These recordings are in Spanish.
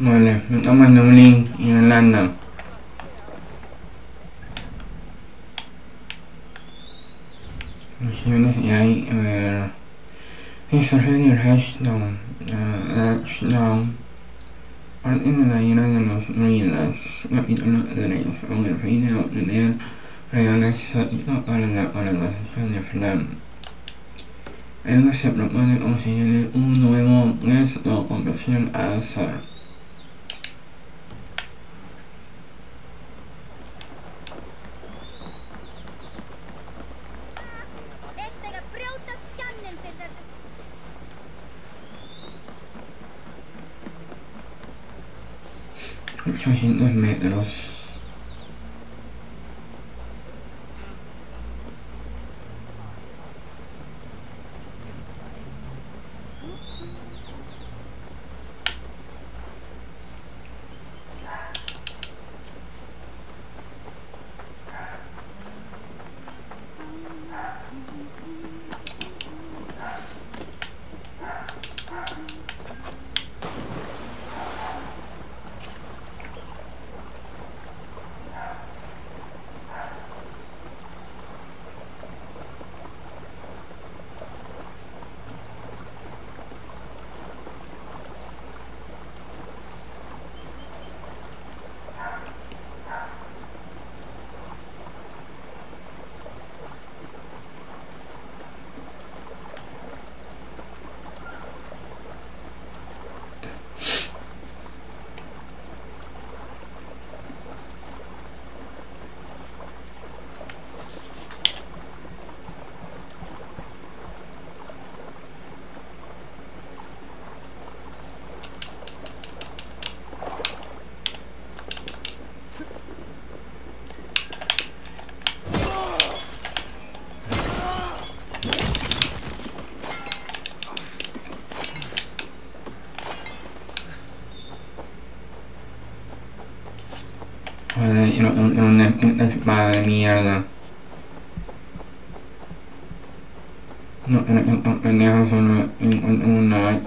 Vale, me mandar un link y en Landa. Misiones y hay, a ver. Insurgencia el hashtag, hashtag. Partiendo de la ira de los ruinas, capítulo de ellos, con el fin de obtener regalos exóticos para la organización de Flam. Ellos se propone conseguir un nuevo gesto o presión al azar. 800 metros. Joder, yo no de mierda. No, solo encuentro una.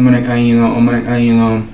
Hombre caído, hombre caído.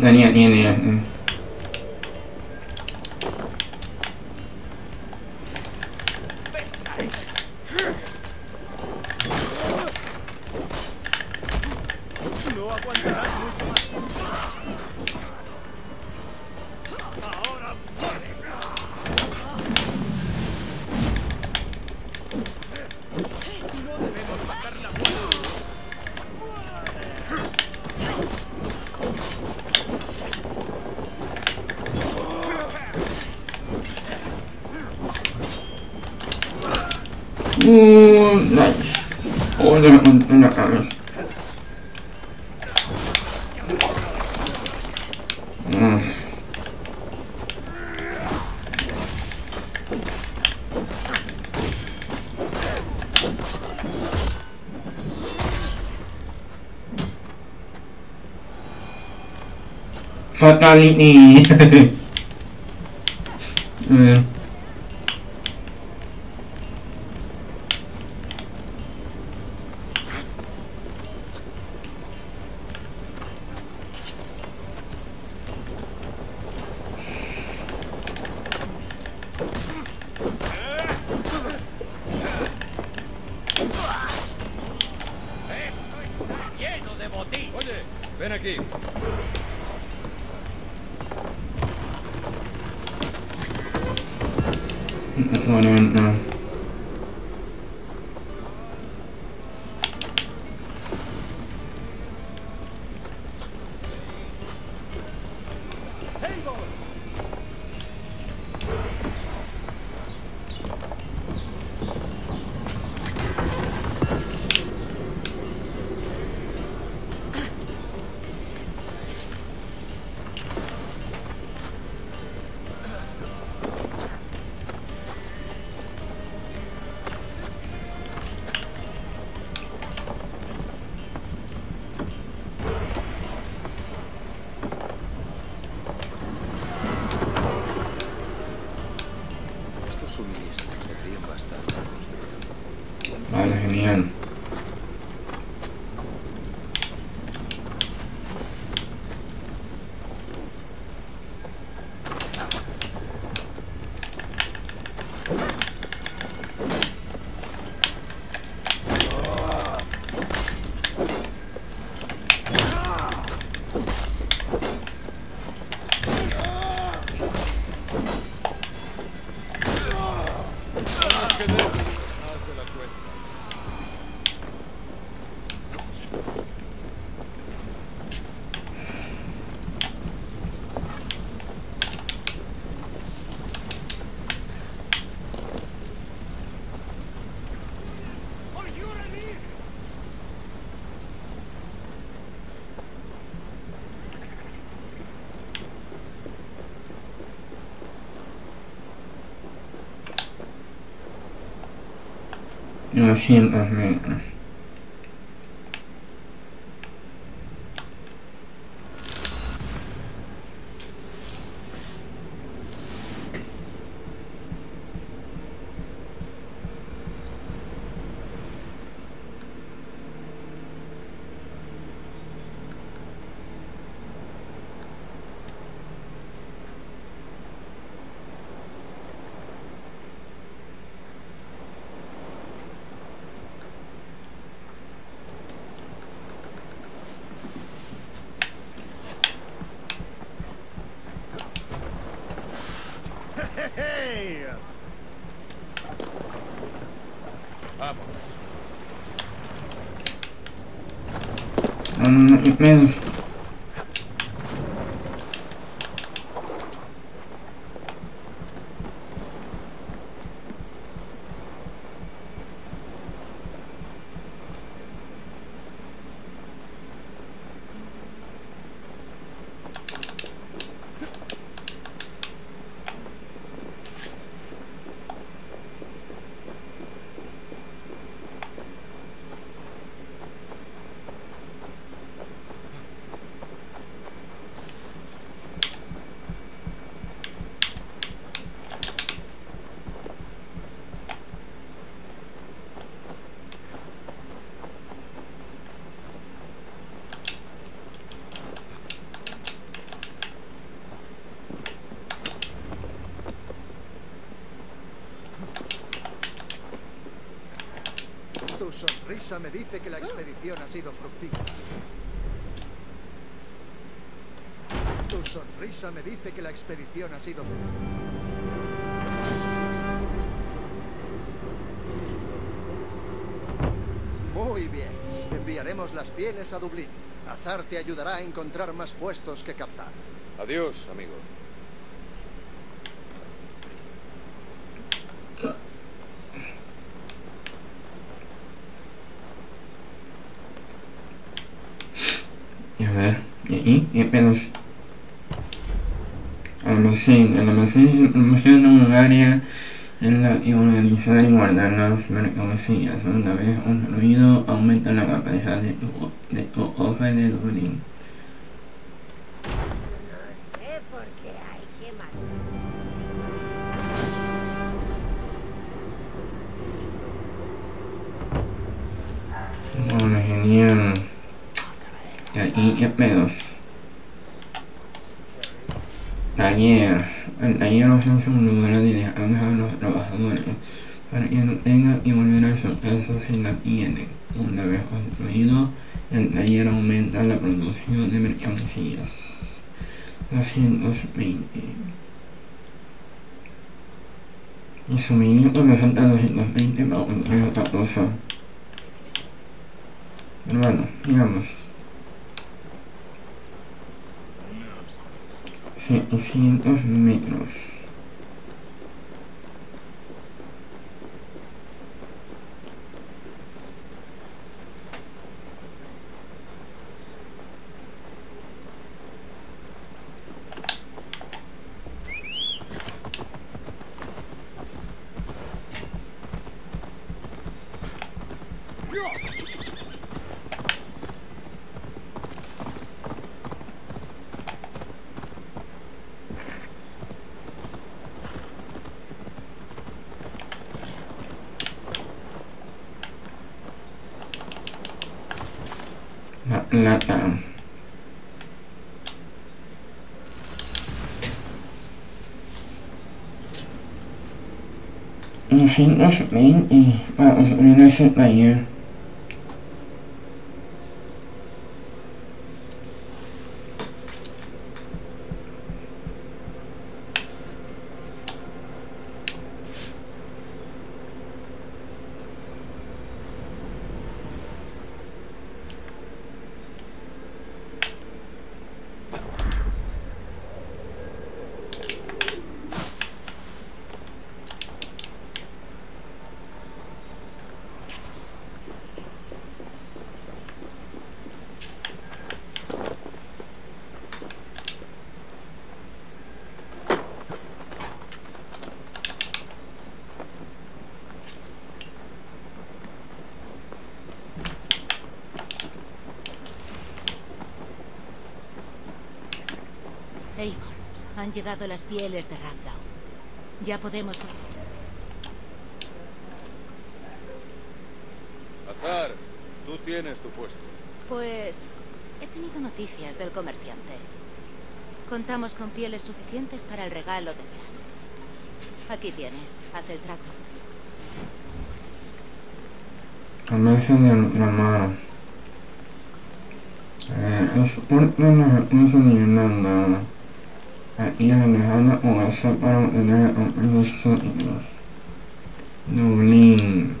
那你也你你 Moonlight. Oh, Hot kali nih. imagino, me, man, me dice que la expedición ha sido fructífera. Tu sonrisa me dice que la expedición ha sido fructífera. Muy bien. Enviaremos las pieles a Dublín. Azar te ayudará a encontrar más puestos que captar. Adiós, amigo. Y a ver, y ahí, qué pedos. Proporciona un área en la que organizar y guardar las mercancías. Una vez construido, aumenta la capacidad de tu, de de Dublín. Bueno, digamos. 700 metros. La plata. Doscientos veinte para construir ese taller. Eivor, han llegado las pieles de Ragdow. Ya podemos... Azar, tú tienes tu puesto. Pues... He tenido noticias del comerciante. Contamos con pieles suficientes para el regalo de verano. Aquí tienes, haz el trato. Ultramar. Eh, exporta los recursos de Irlanda a islas lejanas o hacer para obtener recursos exóticos. Dublín.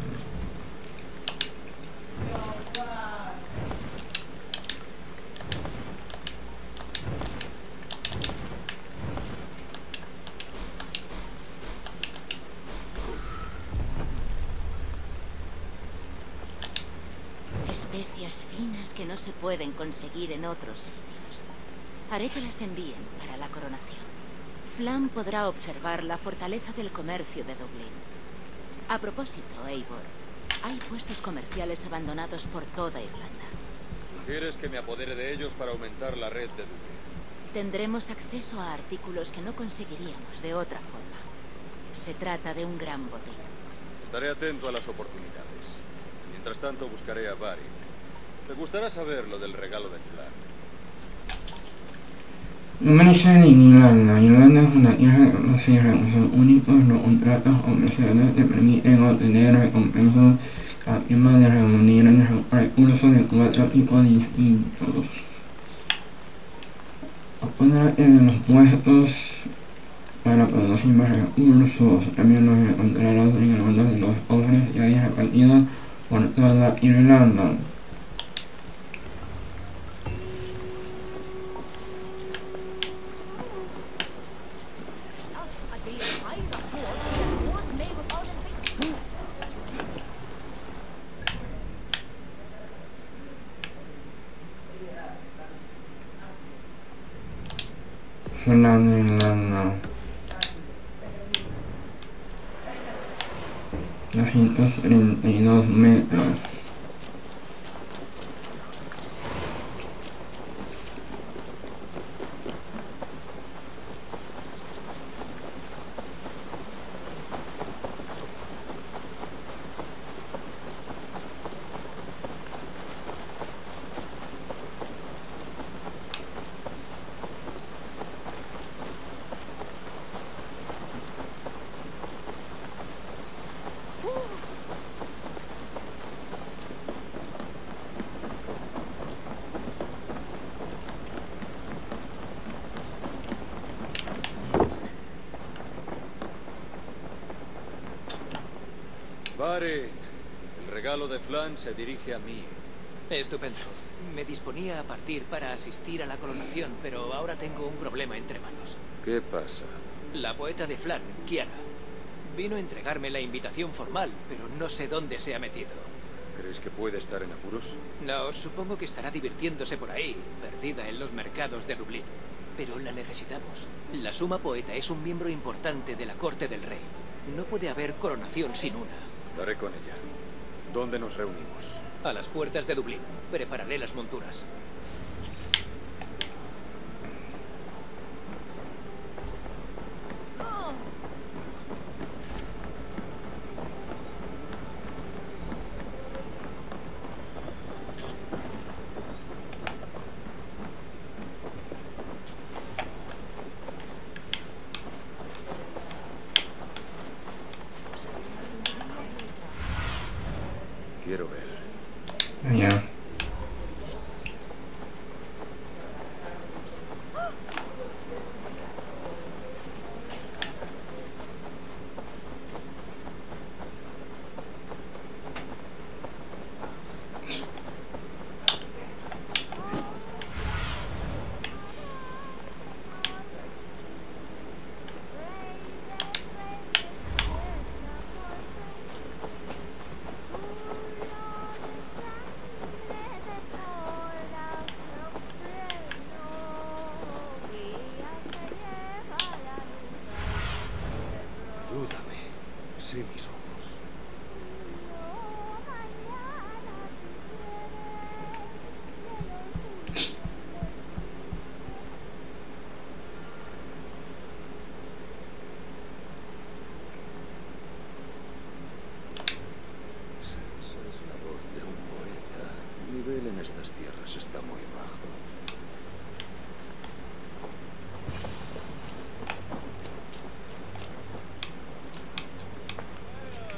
Especias finas que no se pueden conseguir en otros sitios. Haré que las envíen para la coronación. Flam podrá observar la fortaleza del comercio de Dublín. A propósito, Eivor, hay puestos comerciales abandonados por toda Irlanda. ¿Sugieres que me apodere de ellos para aumentar la red de Dublín? Tendremos acceso a artículos que no conseguiríamos de otra forma. Se trata de un gran botín. Estaré atento a las oportunidades. Mientras tanto, buscaré a Barry. Te gustará saber lo del regalo de Clark. Numerosa en Irlanda. Irlanda es una isla de conocida recursos únicos. Los contratos comerciales te permiten obtener recompensas además de reunir el recurso de cuatro tipos distintos. Apóndate de los puestos para producir más recursos. También los encontrarás en el mundo de los hombres y hay repartidos por toda. Irlanda, Irlanda. 232 metros. Barry, el se dirige a mí. Estupendo. Me disponía a partir para asistir a la coronación, pero ahora tengo un problema entre manos. ¿Qué pasa? La poeta de Flan, Kiara, vino a entregarme la invitación formal, pero no sé dónde se ha metido. ¿Crees que puede estar en apuros? No, supongo que estará divirtiéndose por ahí, perdida en los mercados de Dublín. Pero la necesitamos. La suma poeta es un miembro importante de la corte del rey. No puede haber coronación sin una. Daré con ella. ¿Dónde nos reunimos? A las puertas de Dublín. Prepararé las monturas. Quiero ver. Allá. Ayúdame. Sé mis ojos. Esa es la voz de un poeta. El nivel en estas tierras está muy bajo.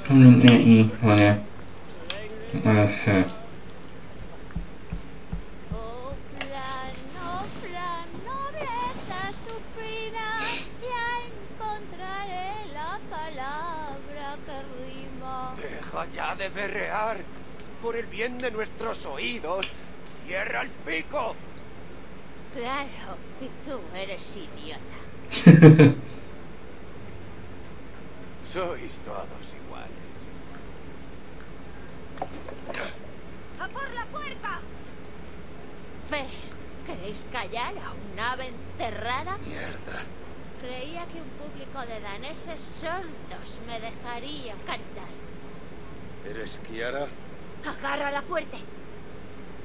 Un entre y joder. Puede ser. Oh, plan, oh, plan, nobleza sufrida, ya encontraré la palabra que rima. Deja ya de berrear. Por el bien de nuestros oídos. ¡Cierra el pico! Claro, y tú eres idiota. Sois todos iguales. ¡A por la puerta! Fe, ¿queréis callar a un ave encerrada? Mierda. Creía que un público de daneses sordos me dejaría cantar. ¿Eres Kiara? ¡Agárrala fuerte!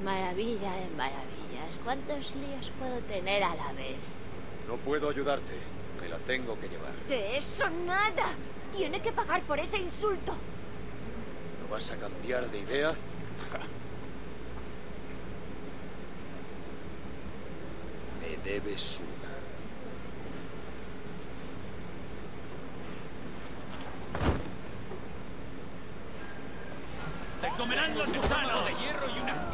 Maravilla de maravillas. ¿Cuántos líos puedo tener a la vez? No puedo ayudarte. Me la tengo que llevar. De eso nada. Tiene que pagar por ese insulto. ¿No vas a cambiar de idea? Me debes una. ¡Te comerán los gusanos de hierro y una...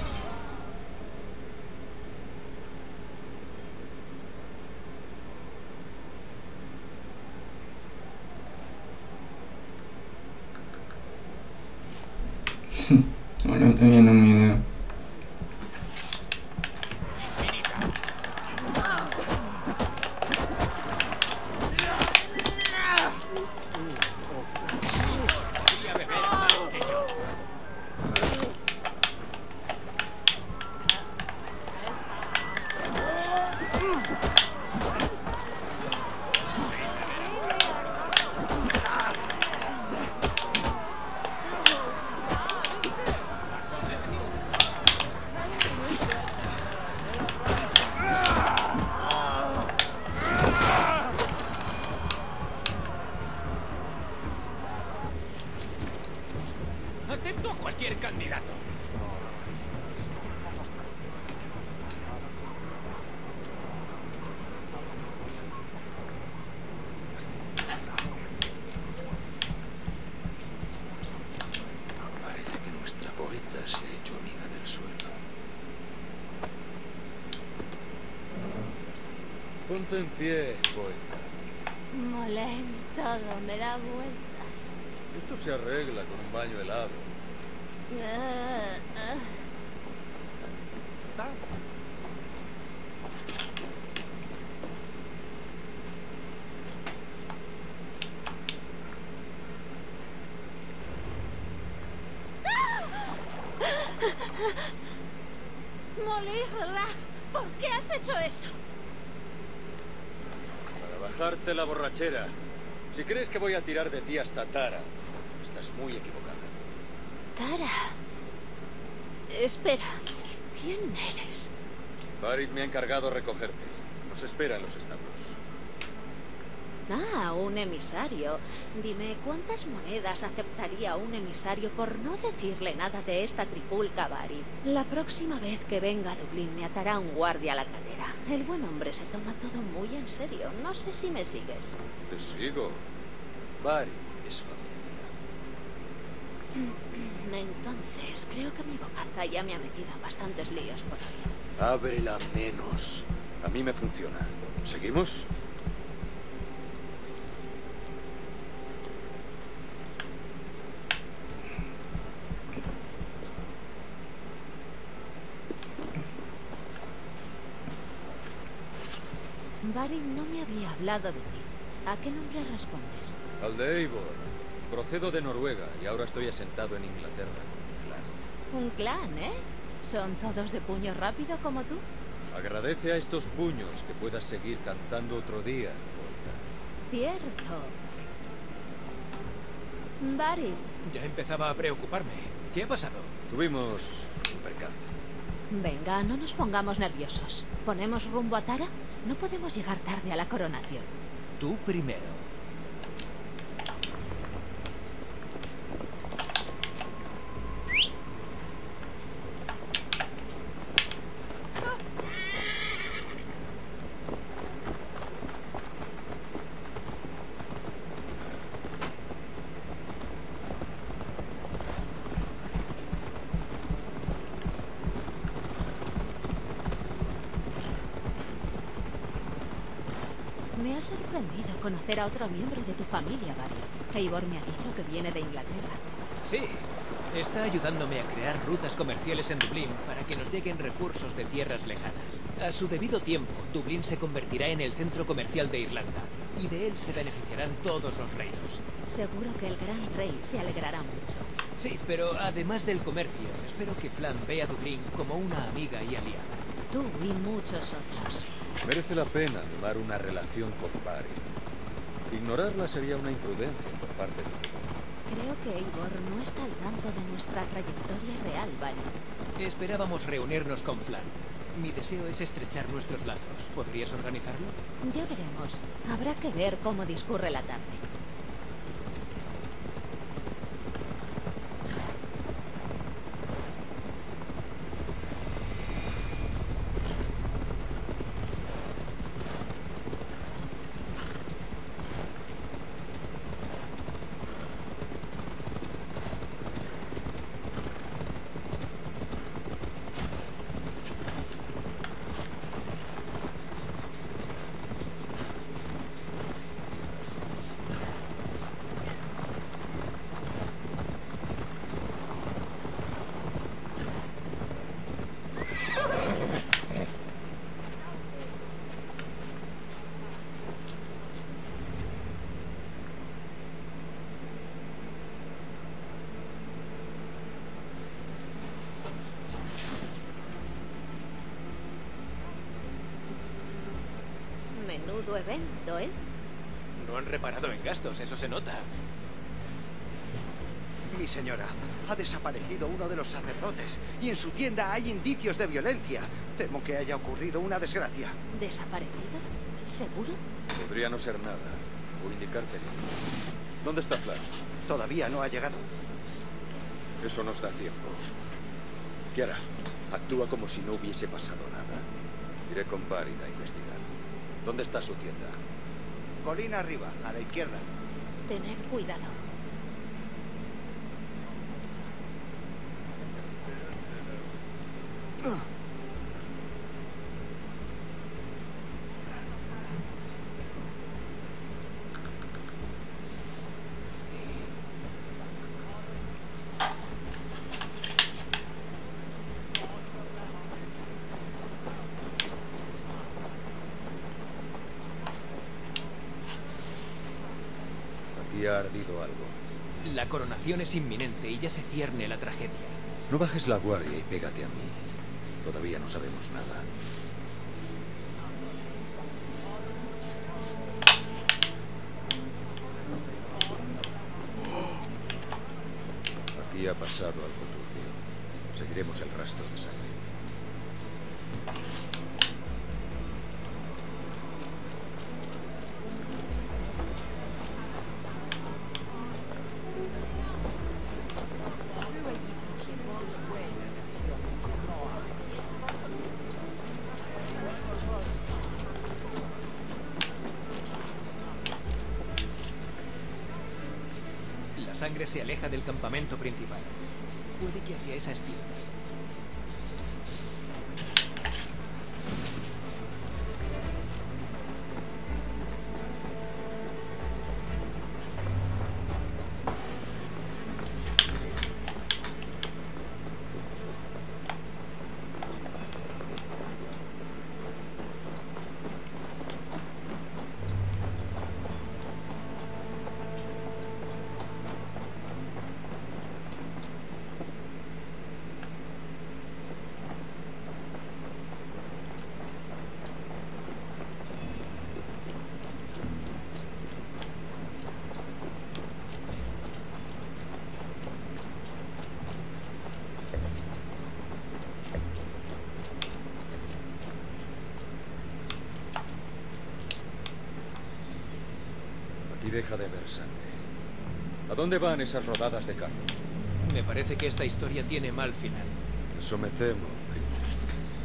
Ahora estoy Ponte en pie, poeta. Molen todo, me da vueltas. Esto se arregla con un baño helado. Ah, ah. Molly, Ralph, ¿por qué has hecho eso? Para bajarte la borrachera. Si crees que voy a tirar de ti hasta Tara, estás muy equivocada. Tara. Espera. ¿Quién eres? Barit me ha encargado recogerte. Nos espera en los establos. Ah, un emisario. Dime, ¿cuántas monedas aceptaría un emisario por no decirle nada de esta trifulca, Bari? La próxima vez que venga a Dublín me atará un guardia a la cadera. El buen hombre se toma todo muy en serio. No sé si me sigues. Te sigo. Barit es familia. Entonces, creo que mi bocaza ya me ha metido en bastantes líos por hoy. Ábrela menos. A mí me funciona. ¿Seguimos? Bari no me había hablado de ti. ¿A qué nombre respondes? Al de Eivor. Procedo de Noruega y ahora estoy asentado en Inglaterra con mi clan. Un clan, ¿eh? ¿Son todos de puño rápido como tú? Agradece a estos puños que puedas seguir cantando otro día, poeta. Cierto. Bari, Ya empezaba a preocuparme. ¿Qué ha pasado? Tuvimos un percance. Venga, no nos pongamos nerviosos. ¿Ponemos rumbo a Tara? No podemos llegar tarde a la coronación. Tú primero. Me ha sorprendido conocer a otro miembro de tu familia, Bari. Eivor me ha dicho que viene de Inglaterra. Sí. Está ayudándome a crear rutas comerciales en Dublín para que nos lleguen recursos de tierras lejanas. A su debido tiempo, Dublín se convertirá en el centro comercial de Irlanda y de él se beneficiarán todos los reinos. Seguro que el gran rey se alegrará mucho. Sí, pero además del comercio, espero que Flan vea a Dublín como una amiga y aliada. Tú y muchos otros. Merece la pena animar una relación con Barry. Ignorarla sería una imprudencia por parte de mi Creo que Eivor no está al tanto de nuestra trayectoria real, Bari. Esperábamos reunirnos con Flan. Mi deseo es estrechar nuestros lazos. ¿Podrías organizarlo? Ya veremos. Habrá que ver cómo discurre la tarde. Reparado en gastos, eso se nota. Mi señora, ha desaparecido uno de los sacerdotes y en su tienda hay indicios de violencia. Temo que haya ocurrido una desgracia. ¿Desaparecido? ¿Seguro? Podría no ser nada, o indicar peligro. ¿Dónde está Flan? Todavía no ha llegado. Eso nos da tiempo. Kiara, actúa como si no hubiese pasado nada. Iré con Barin a investigar. ¿Dónde está su tienda? Colina arriba, a la izquierda. Tened cuidado. Aquí ha ardido algo. La coronación es inminente y ya se cierne la tragedia. No bajes la guardia y pégate a mí. Todavía no sabemos nada. Aquí ha pasado algo turbio. Seguiremos el rastro de sangre. La sangre se aleja del campamento principal. Puede que hacia esas tiendas. Dónde van esas rodadas de carro? Me parece que esta historia tiene mal final. Eso me temo.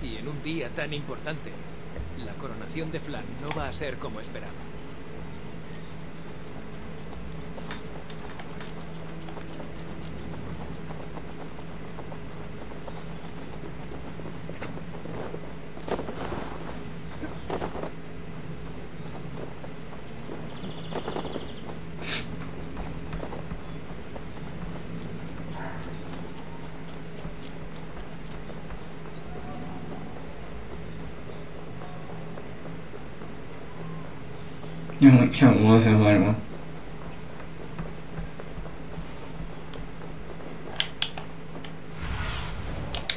Y en un día tan importante, la coronación de Flan no va a ser como esperaba.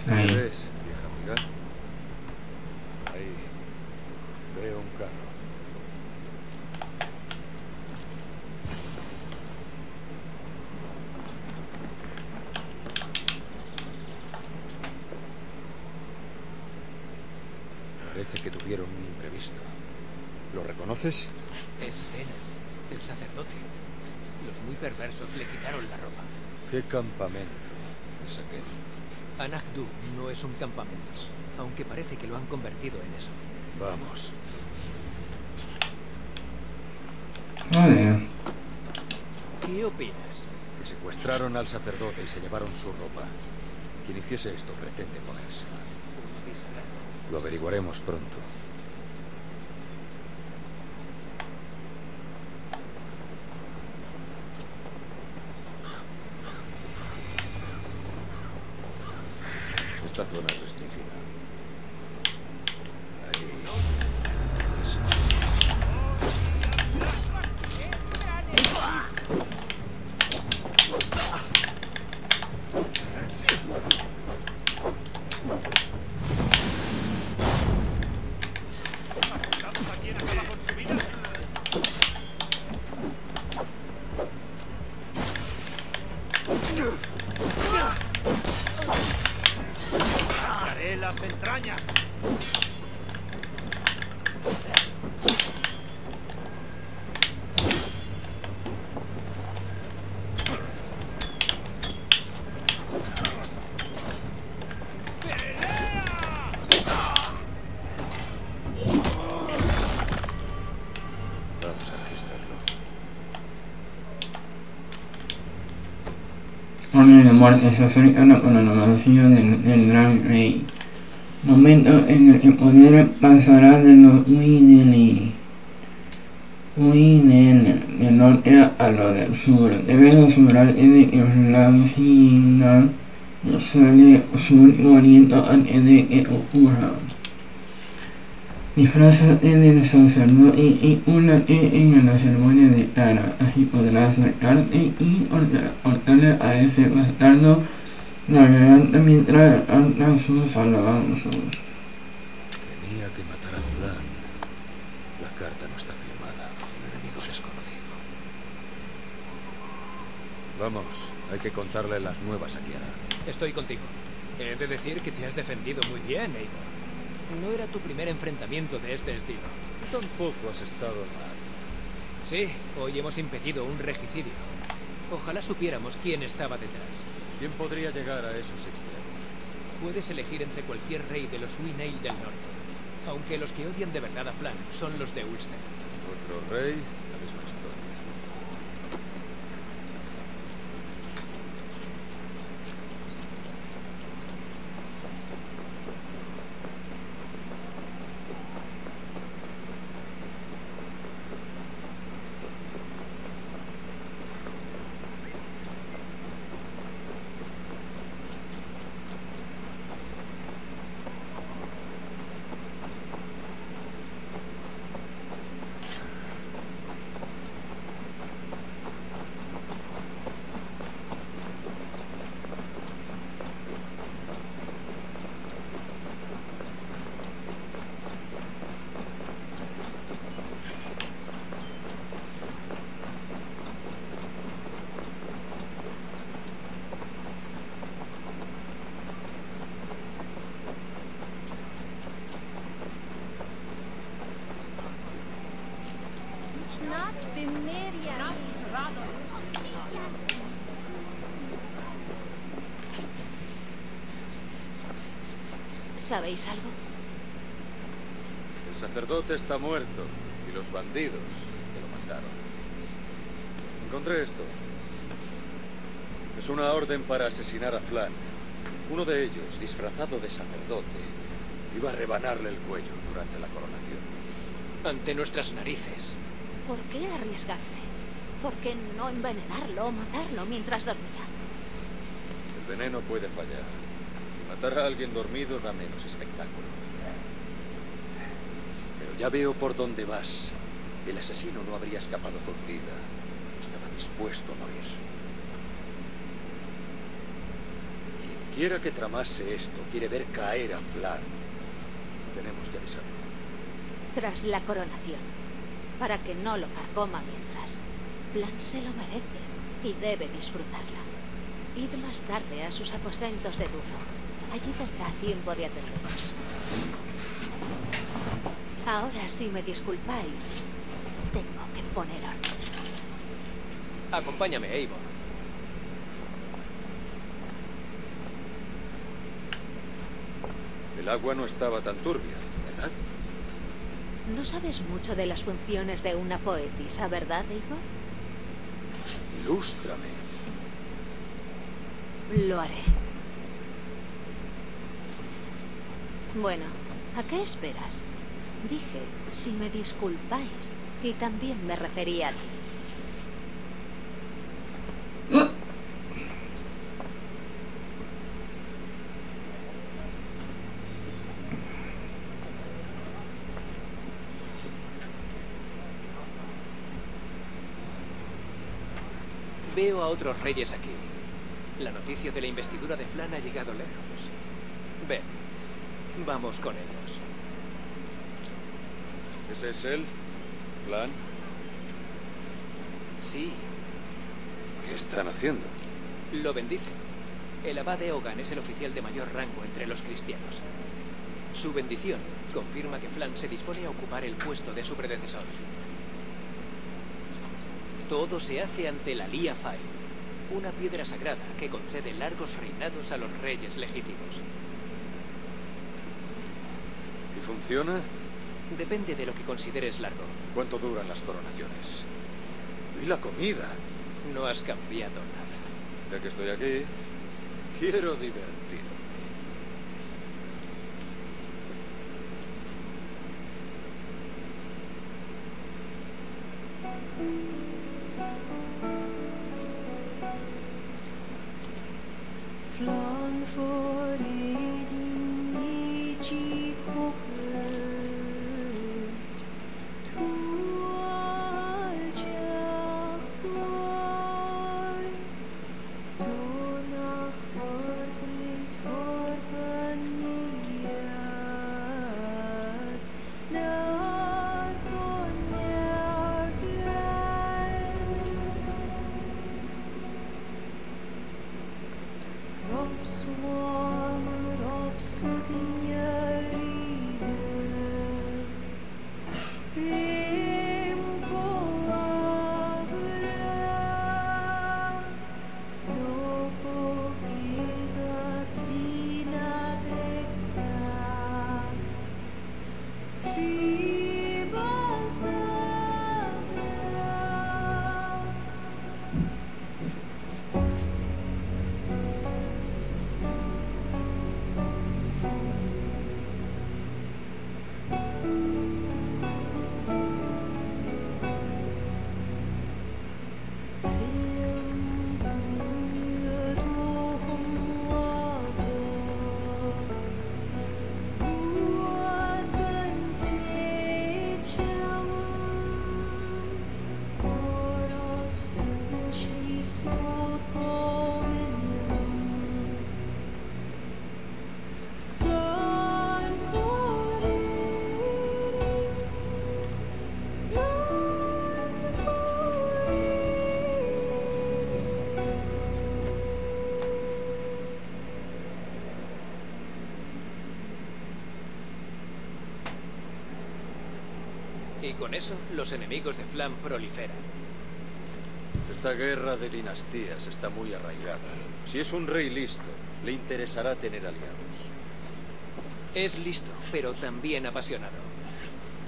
¿Qué? Ahí. Veo un carro. Parece que tuvieron un imprevisto. ¿Lo reconoces? Es Sena, el sacerdote. Los muy perversos le quitaron la ropa. ¿Qué campamento es aquel? Anakdu no es un campamento, aunque parece que lo han convertido en eso. Vamos. Vale. ¿Qué opinas? Que secuestraron al sacerdote y se llevaron su ropa. Quien hiciese esto pretende ponérsela. Lo averiguaremos pronto. Muerte sufrió la coronación del, del gran rey. Momento en el que poder pasará de los Winelly. Winel del norte a lo del sur. Debes asegurarte de que Flamgina sale sur y oriente antes de que ocurra. Disfrázate del sacerdote y únete en la ceremonia de Tara, así podrás acercarte y cortarle a ese bastardo la garganta mientras canta sus alabanzas. Tenía que matar a Flan. La carta no está firmada. Un enemigo desconocido. Vamos, hay que contarle las nuevas a Kiara. Estoy contigo. He de decir que te has defendido muy bien, Eivor. No era tu primer enfrentamiento de este estilo. Tampoco has estado mal. Sí, hoy hemos impedido un regicidio. Ojalá supiéramos quién estaba detrás. ¿Quién podría llegar a esos extremos? Puedes elegir entre cualquier rey de los Winail del norte. Aunque los que odian de verdad a Flan son los de Ulster. Otro rey, la misma historia. ¿Sabéis algo? El sacerdote está muerto y los bandidos que lo mataron. Encontré esto. Es una orden para asesinar a Flan. Uno de ellos, disfrazado de sacerdote, iba a rebanarle el cuello durante la coronación. Ante nuestras narices. ¿Por qué arriesgarse? ¿Por qué no envenenarlo o matarlo mientras dormía? El veneno puede fallar. Matar a alguien dormido da menos espectáculo. Pero ya veo por dónde vas. El asesino no habría escapado con vida. Estaba dispuesto a morir. Quien quiera que tramase esto quiere ver caer a Flan. Tenemos que avisarlo. Tras la coronación. Para que no lo carcoma mientras. Plan se lo merece y debe disfrutarla. Id más tarde a sus aposentos de Duro. Allí tendrá tiempo de atenderos. Ahora, si me disculpáis, tengo que poner orden. Acompáñame, Eivor. El agua no estaba tan turbia. No sabes mucho de las funciones de una poetisa, ¿verdad, Eivor? Ilústrame. Lo haré. Bueno, ¿a qué esperas? Dije, si me disculpáis, y también me refería a ti. Veo a otros reyes aquí. La noticia de la investidura de Flan ha llegado lejos. Ven, vamos con ellos. ¿Ese es él? ¿Flan? Sí, ¿Qué están haciendo? lo bendicen. El abad Eogan es el oficial de mayor rango entre los cristianos. Su bendición confirma que Flan se dispone a ocupar el puesto de su predecesor. Todo se hace ante la Lia Fai, una piedra sagrada que concede largos reinados a los reyes legítimos. ¿Y funciona? Depende de lo que consideres largo. ¿Cuánto duran las coronaciones? ¿Y la comida? No has cambiado nada. Ya que estoy aquí, quiero divertir. Y con eso, los enemigos de Flan proliferan. Esta guerra de dinastías está muy arraigada. Si es un rey listo, le interesará tener aliados. Es listo, pero también apasionado.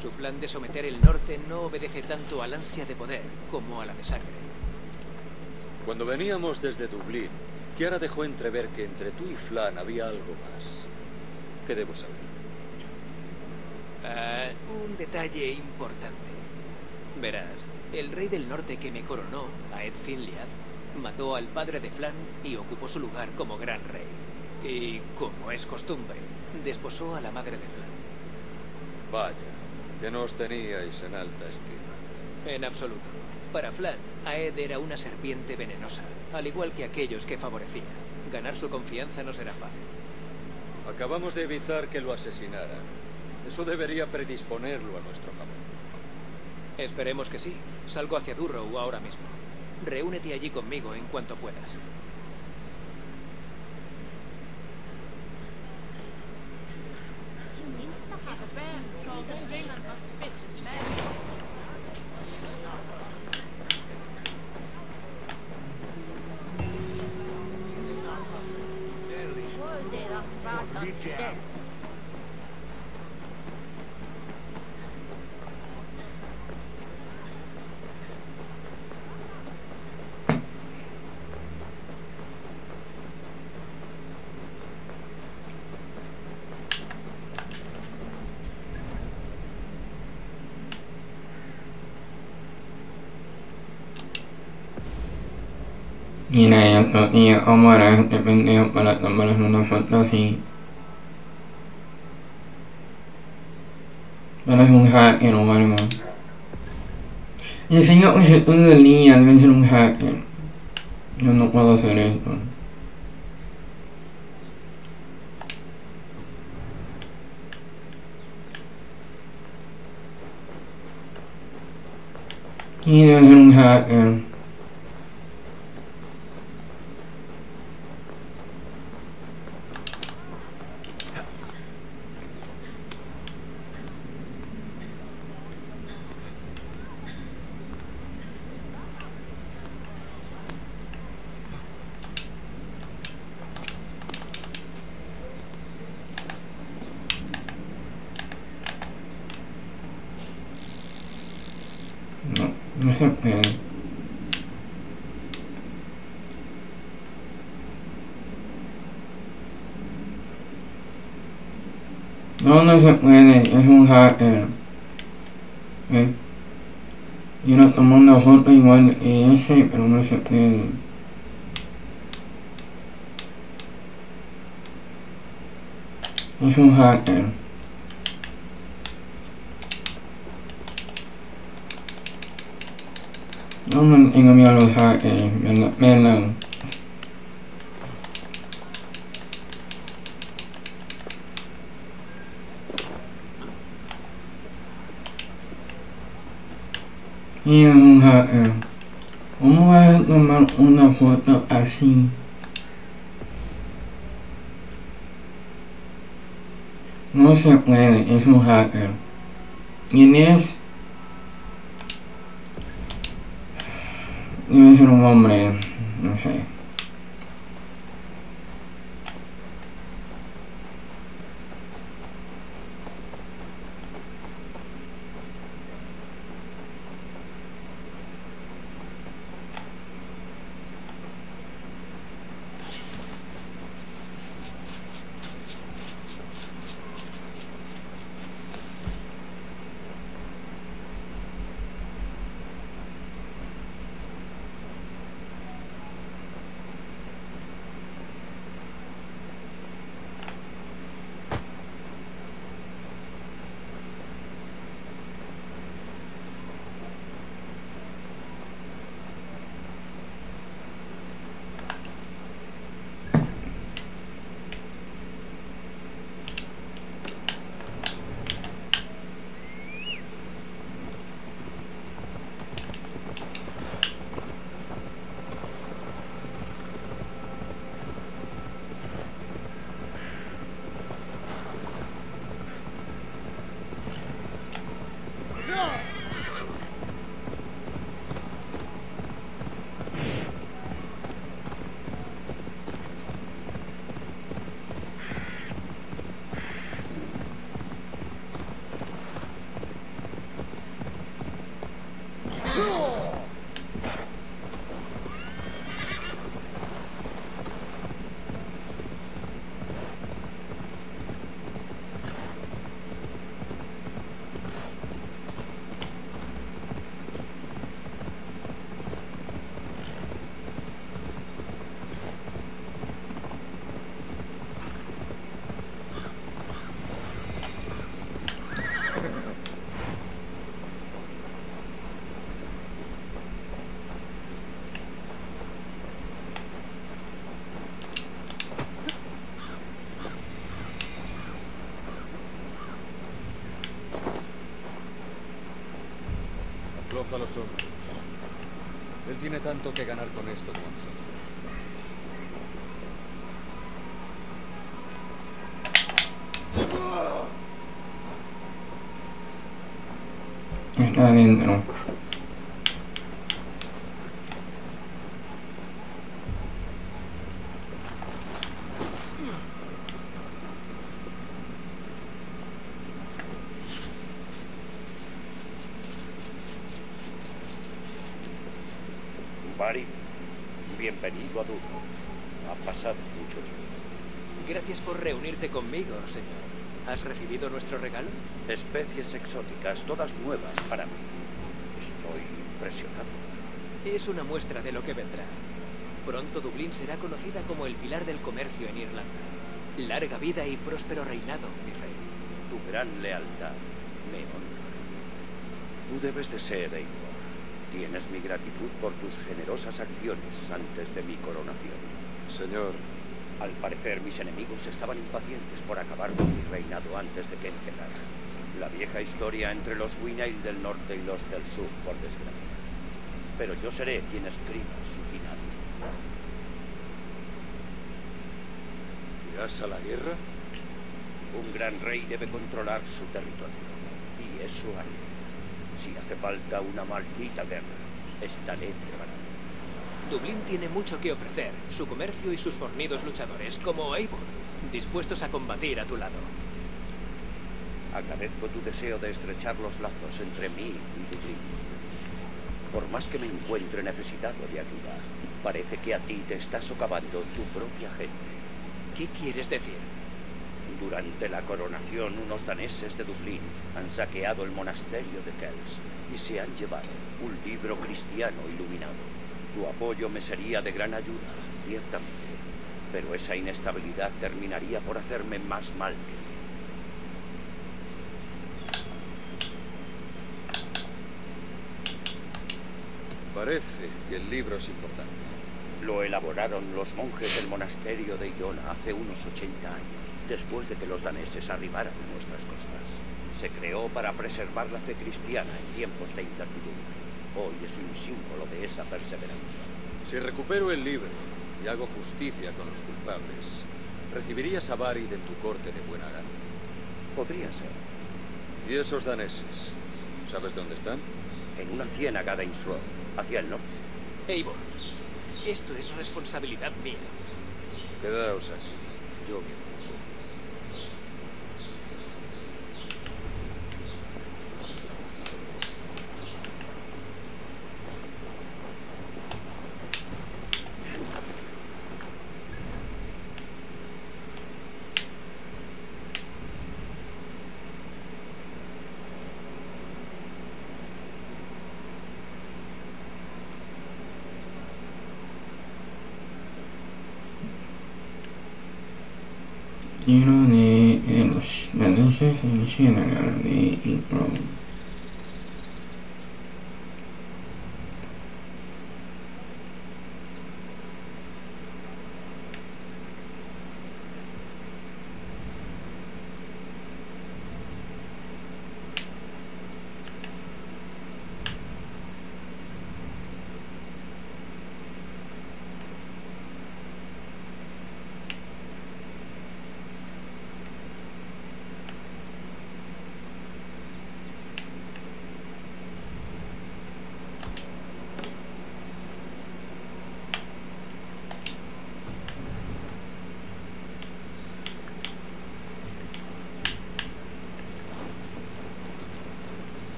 Su plan de someter el norte no obedece tanto al ansia de poder como a la de sangre. Cuando veníamos desde Dublín, Kiara dejó entrever que entre tú y Flan había algo más. ¿Qué debo saber? Detalle importante. Verás, el rey del norte que me coronó, Aed Finliad, mató al padre de Flan y ocupó su lugar como gran rey. Y, como es costumbre, desposó a la madre de Flan. Vaya, que no os teníais en alta estima. En absoluto. Para Flan, Aed era una serpiente venenosa, al igual que aquellos que favorecía. Ganar su confianza no será fácil. Acabamos de evitar que lo asesinaran. Eso debería predisponerlo a nuestro favor. Esperemos que sí. Salgo hacia Durrow ahora mismo. Reúnete allí conmigo en cuanto puedas. Hina yaqta'i amara ibn yaqbalat amalah nunafatahi Para es un hacker o algo El señor objeto del día debe ser un hacker. Yo no puedo hacer esto. Y debe ser un hacker. No, no puede, es un hacker. ¿Eh? Quiero tomar una foto igual que ese, pero no se puede. Es un hacker. No me tengo miedo a los hackers, me la pelan. Y es un hacker. ¿Cómo vas a tomar una foto así? No se puede, es un hacker. ¿Quién es? Debe ser un hombre, Afloja los. Él tiene tanto que ganar con esto como nosotros. Está adentro. Bari, bienvenido a Durno. Ha pasado mucho tiempo. Gracias por reunirte conmigo, señor. ¿Has regalo? Especies exóticas, todas nuevas para mí. Estoy impresionado. Es una muestra de lo que vendrá. Pronto Dublín será conocida como el pilar del comercio en Irlanda. Larga vida y próspero reinado, mi rey. Tu gran lealtad me honra. Tú debes de ser Eivor. Tienes mi gratitud por tus generosas acciones antes de mi coronación. Señor, Al parecer, mis enemigos estaban impacientes por acabar con mi reinado antes de que empezara. La vieja historia entre los Winail del norte y los del sur, por desgracia. Pero yo seré quien escriba su final. ¿irás a la guerra? Un gran rey debe controlar su territorio. Y eso haré. Si hace falta una maldita guerra, estaré. Dublín tiene mucho que ofrecer, su comercio y sus fornidos luchadores, como Eivor, dispuestos a combatir a tu lado. Agradezco tu deseo de estrechar los lazos entre mí y Dublín. Por más que me encuentre necesitado de ayuda, parece que a ti te está socavando tu propia gente. ¿Qué quieres decir? Durante la coronación, unos daneses de Dublín han saqueado el monasterio de Kells y se han llevado un libro cristiano iluminado. Tu apoyo me sería de gran ayuda, ciertamente, pero esa inestabilidad terminaría por hacerme más mal que bien. Parece que el libro es importante. Lo elaboraron los monjes del monasterio de Iona hace unos 80 años, después de que los daneses arribaran a nuestras costas. Se creó para preservar la fe cristiana en tiempos de incertidumbre. Hoy es un símbolo de esa perseverancia. Si recupero el libro y hago justicia con los culpables, ¿recibirías a Barid en tu corte de buena gana? Podría ser. ¿Y esos daneses? ¿Sabes dónde están? En una ciénaga de Innsbruck, hacia el norte. Eivor, esto es responsabilidad mía. Quedaos aquí. Yo me ocupo. Libro de los daneses en Ciénaga de Innsbruck.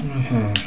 Ajá. Vamos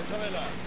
Eso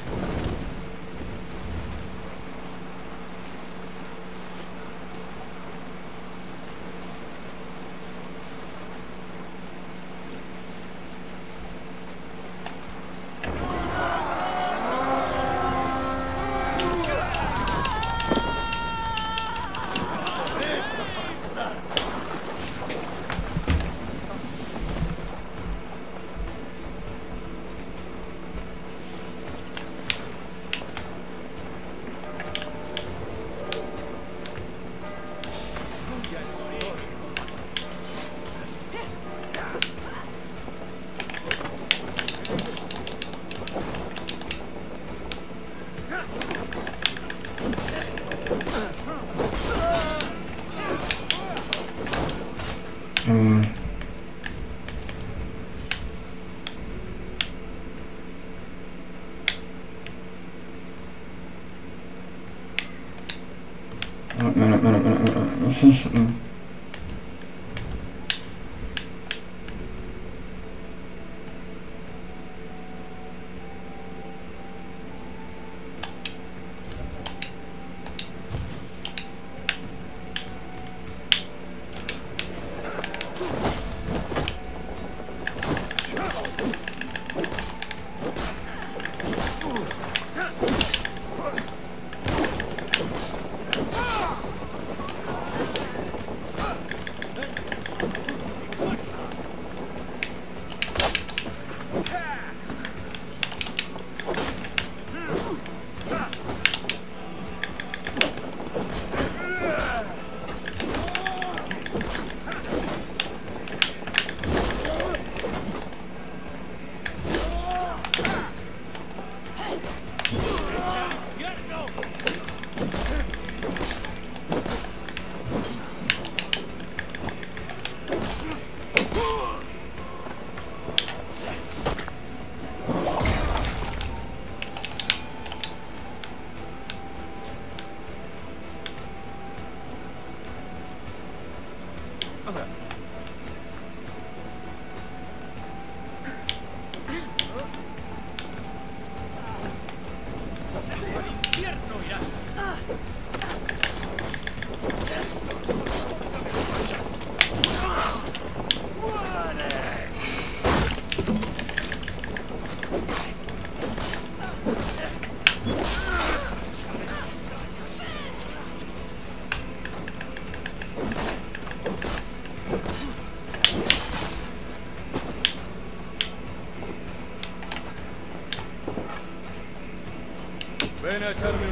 Ven a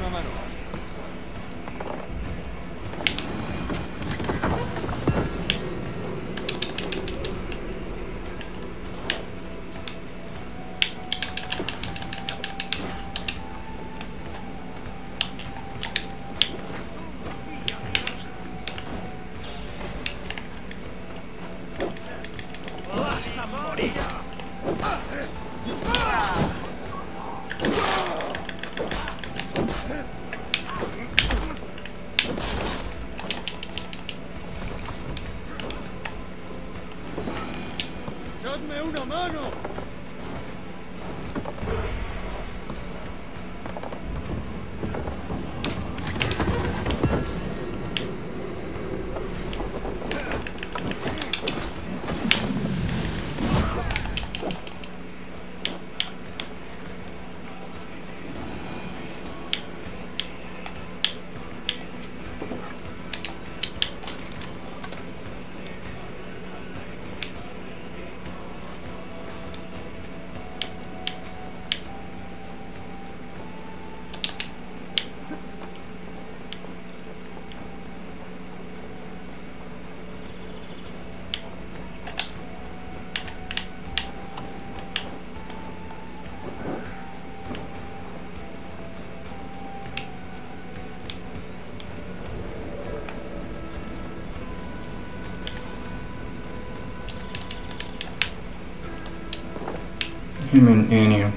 Kimin in you.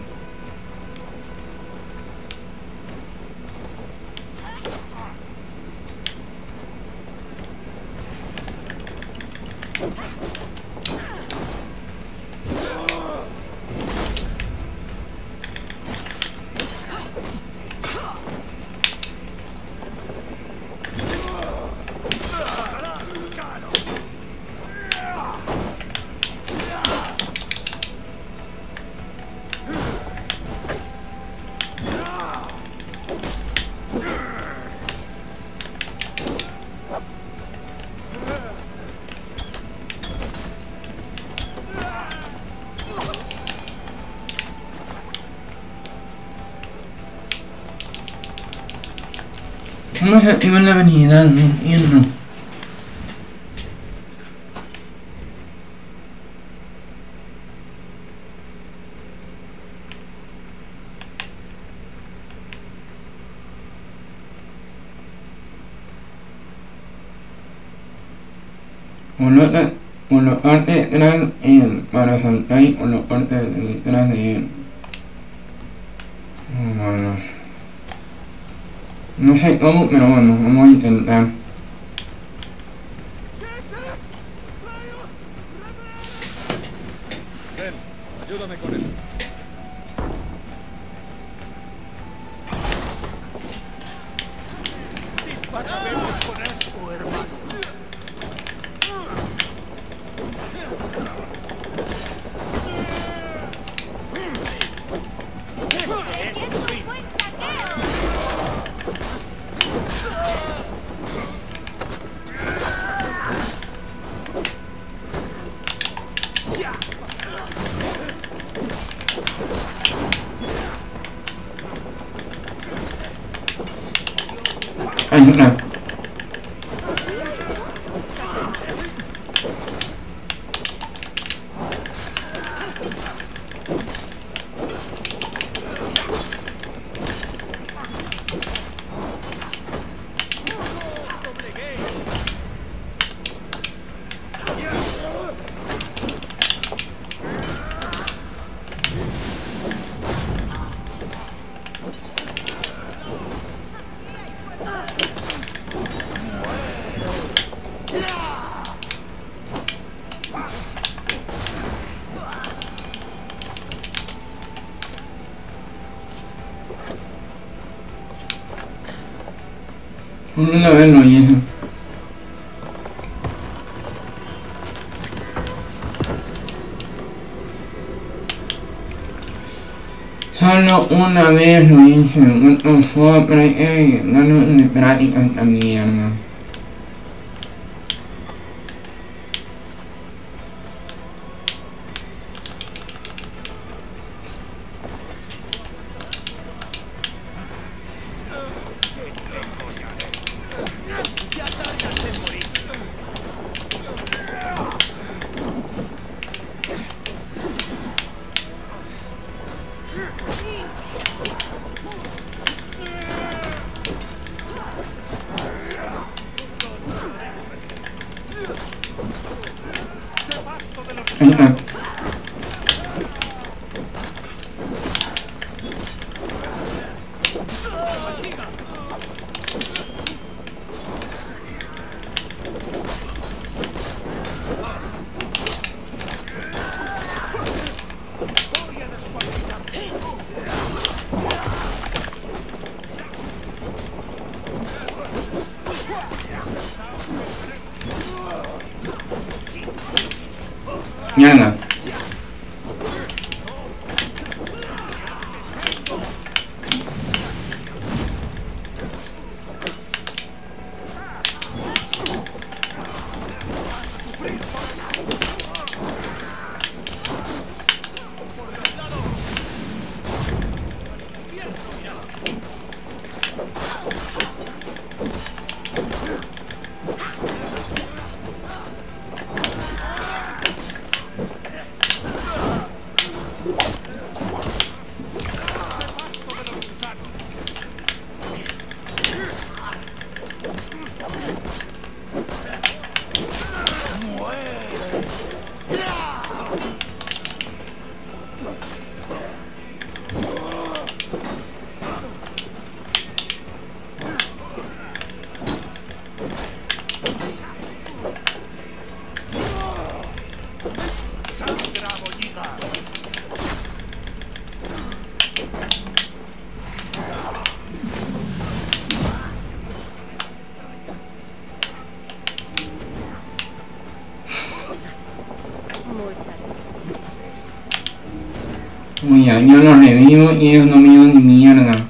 ¿Cómo se activa la habilidad? No entiendo. Coloca, colocarte detrás de él para saltar y colocarte detrás de él. Bueno. No sé cómo, pero bueno, vamos a intentar. Ven, Una vez hice. Solo una vez lo hice, what the pero eh, dando de práctica. Yo los revivo y ellos no me dan ni mierda.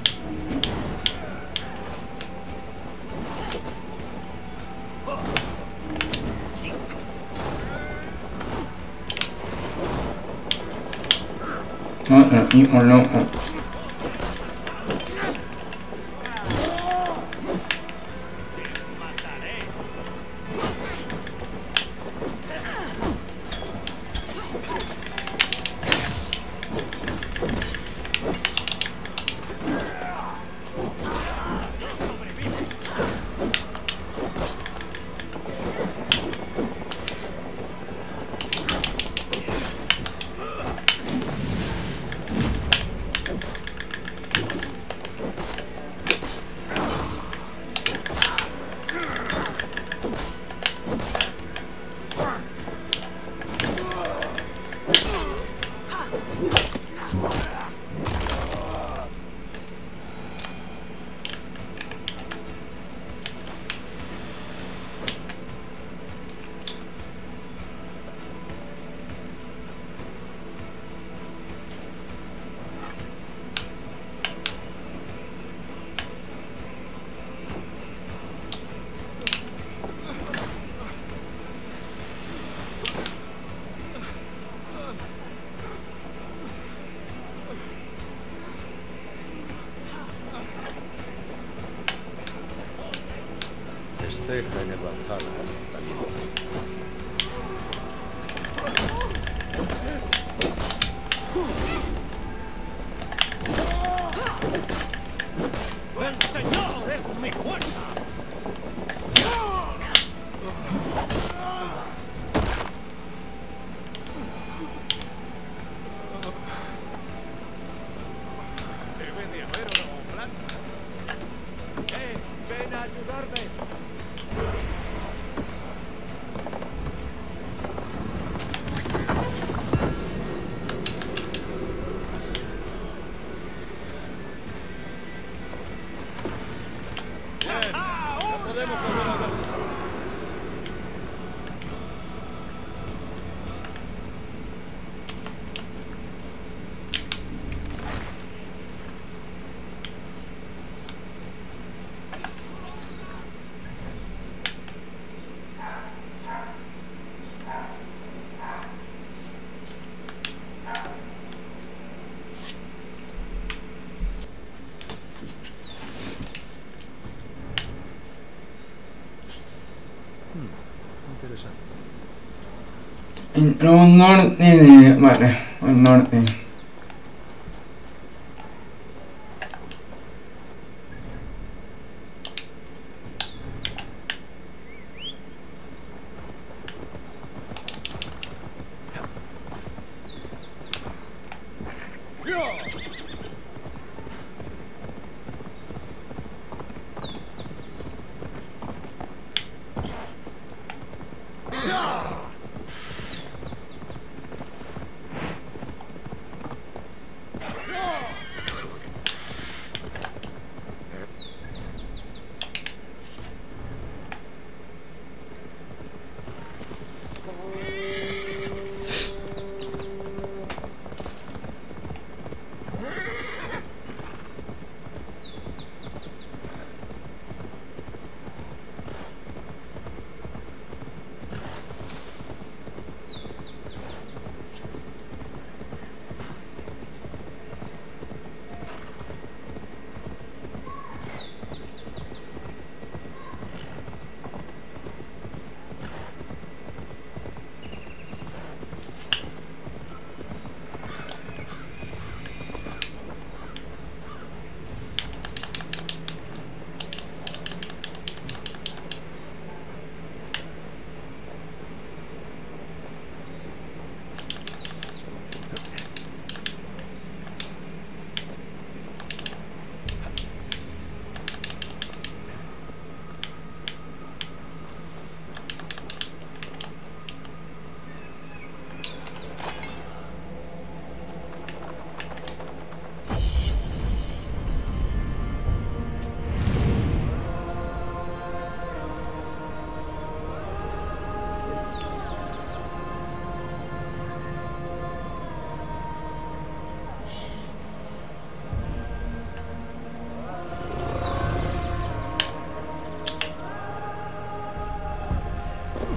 Entró un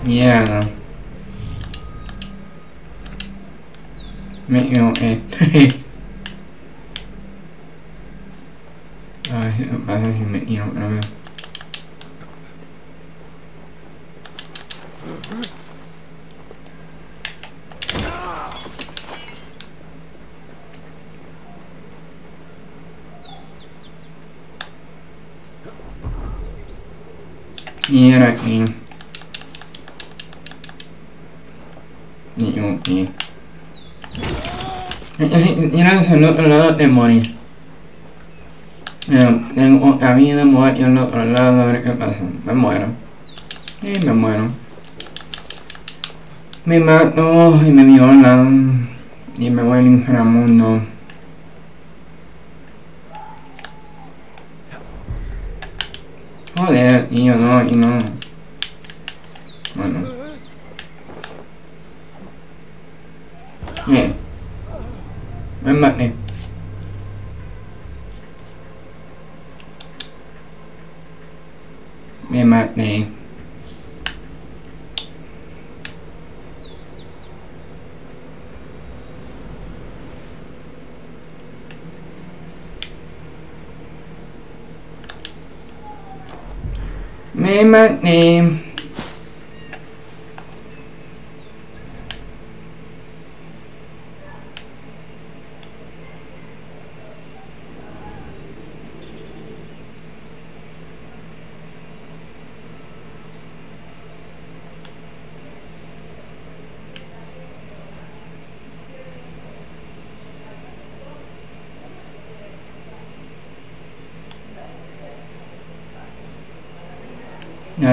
norte de... Vale, al norte. Mierda. Me equivoqué. Ay, ay, me equivoqué otra vez. Y era aquí. Me equivoqué. Era el otro lado de morir. Pero tengo otra vida, me voy al otro lado a ver qué pasa. Me muero. Y me muero. Me mato y me violan. Y me voy al inframundo. Joder, tío, no, y no. Bueno. Bien. Me maté. Me maté. Me maté.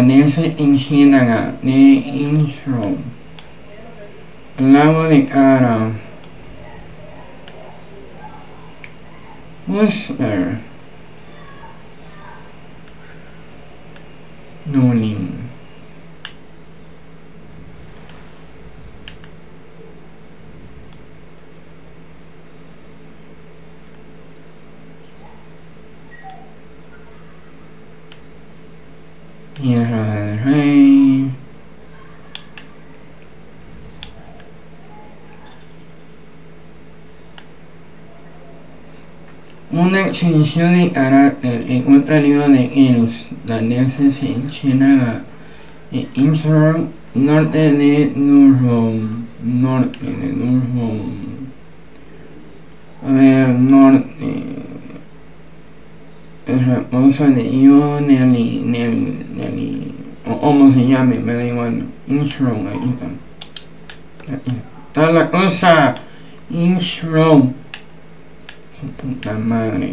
permanece insílaga de Inso, lago de Cara, Whisper. Una extensión de carácter en otra libro de Elves, la diosa se enchinaga en Innsbruck, norte de Nurholm, norte de Nurholm. A ver, norte. Es la esposa de Io Nelly, Nelly, Nelly, o como se llame, me da igual. Innsbruck, ahí está. Ahí está la cosa. Innsbruck. Su puta madre.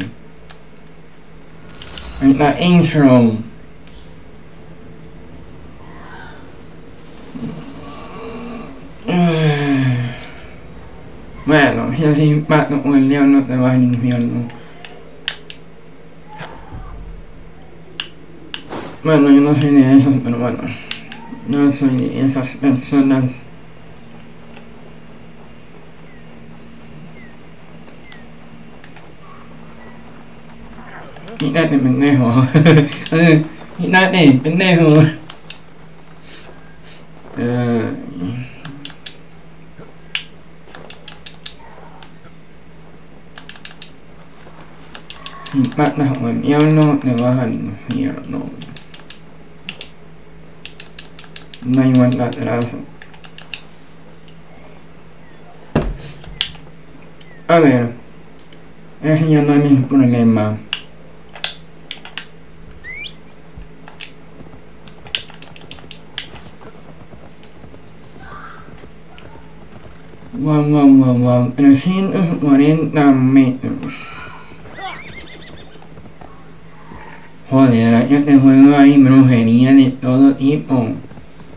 Ahí está Innsbruck. Bueno, si así impacto con el diablo te vas al infierno. Bueno, yo no soy de eso, pero bueno. No soy de esas personas. Quítate, pendejo. Quítate, pendejo. Eh, Si matas con el diablo, te vas al infierno. No hay vuelta atrás. A ver, ese ya no es mi problema. 340 metros. Joder, este juego hay brujería de todo tipo.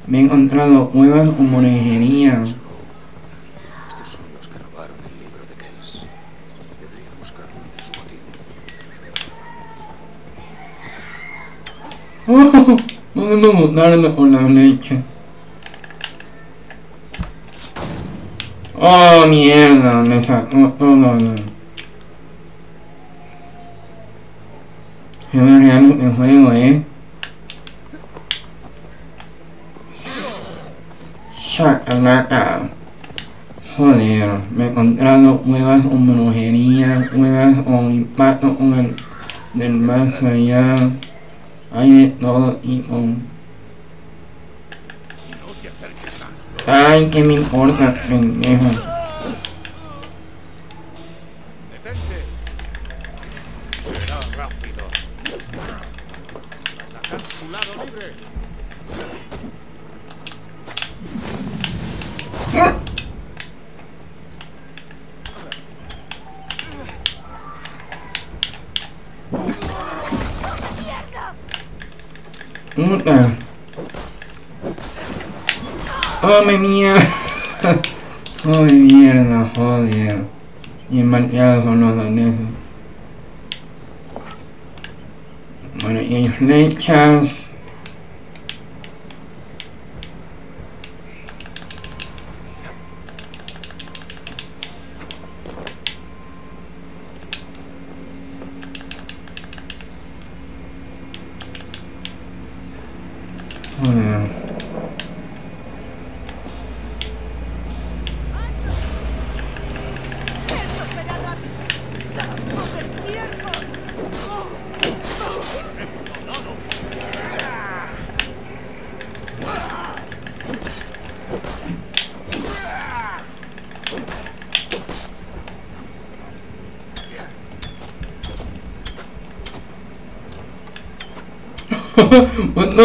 Me he encontrado huevas con brujería. Estos son los que robaron el libro de Kells. Debería buscarlo ante su motivo. Oh, podemos botarlo con la leche. Oh, mierda, me sacó todo. lo- Se ve real este juego, eh. Saca Joder, me he encontrado huevas con brujería, huevas con impacto con el del más allá. Hay de todo tipo. Ay, que me importa, pendejo. Oh, mi mierda. Oh, mi mierda, joder. Y malteados son los daneses. Bueno, y flechas. Joder.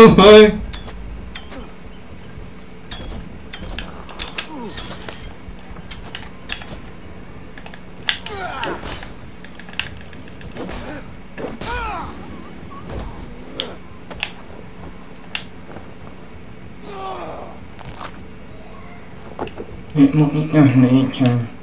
What the fuck? Qué bonitas lechas. ¿Cómo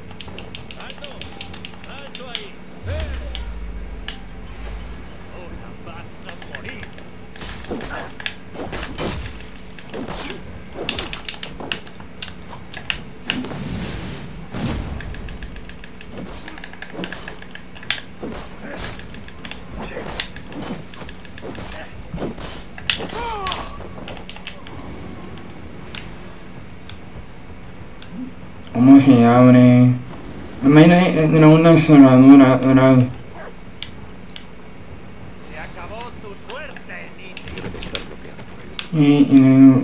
una cerradura, ¿verdad? Se acabó tu suerte. Debe por. Y, y le-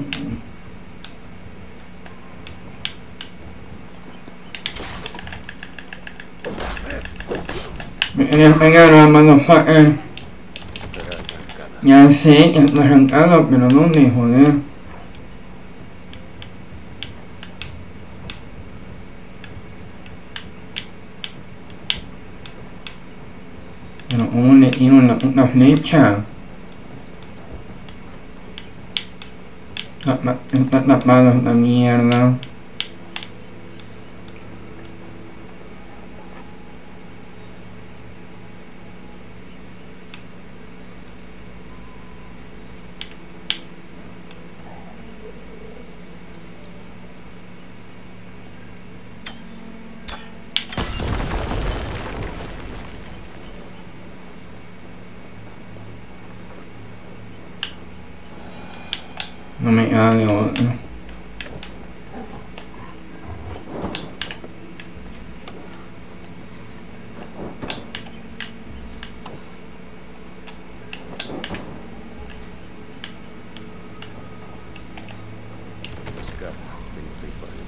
Me quería pegar a motherfucker. Ya sé que está arrancado, pero ¿dónde, joder? Pero ¿cómo le tiro la puta flecha? Tapa- Está tapado esta mierda. No me queda de otro. Escapa. Vente por él.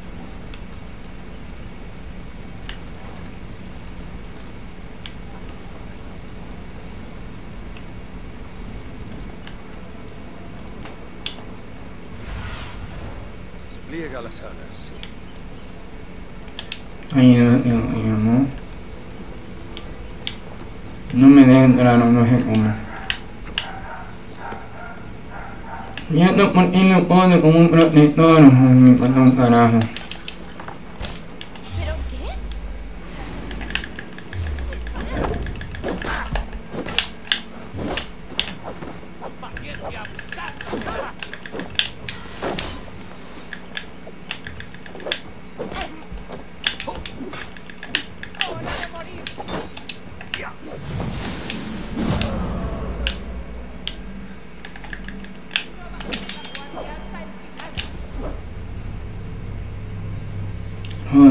Ahí no, no, no, no. No me dejen entrar, no, no sé cómo. Ya no, ¿por qué lo pone como un protector? Me importa un carajo.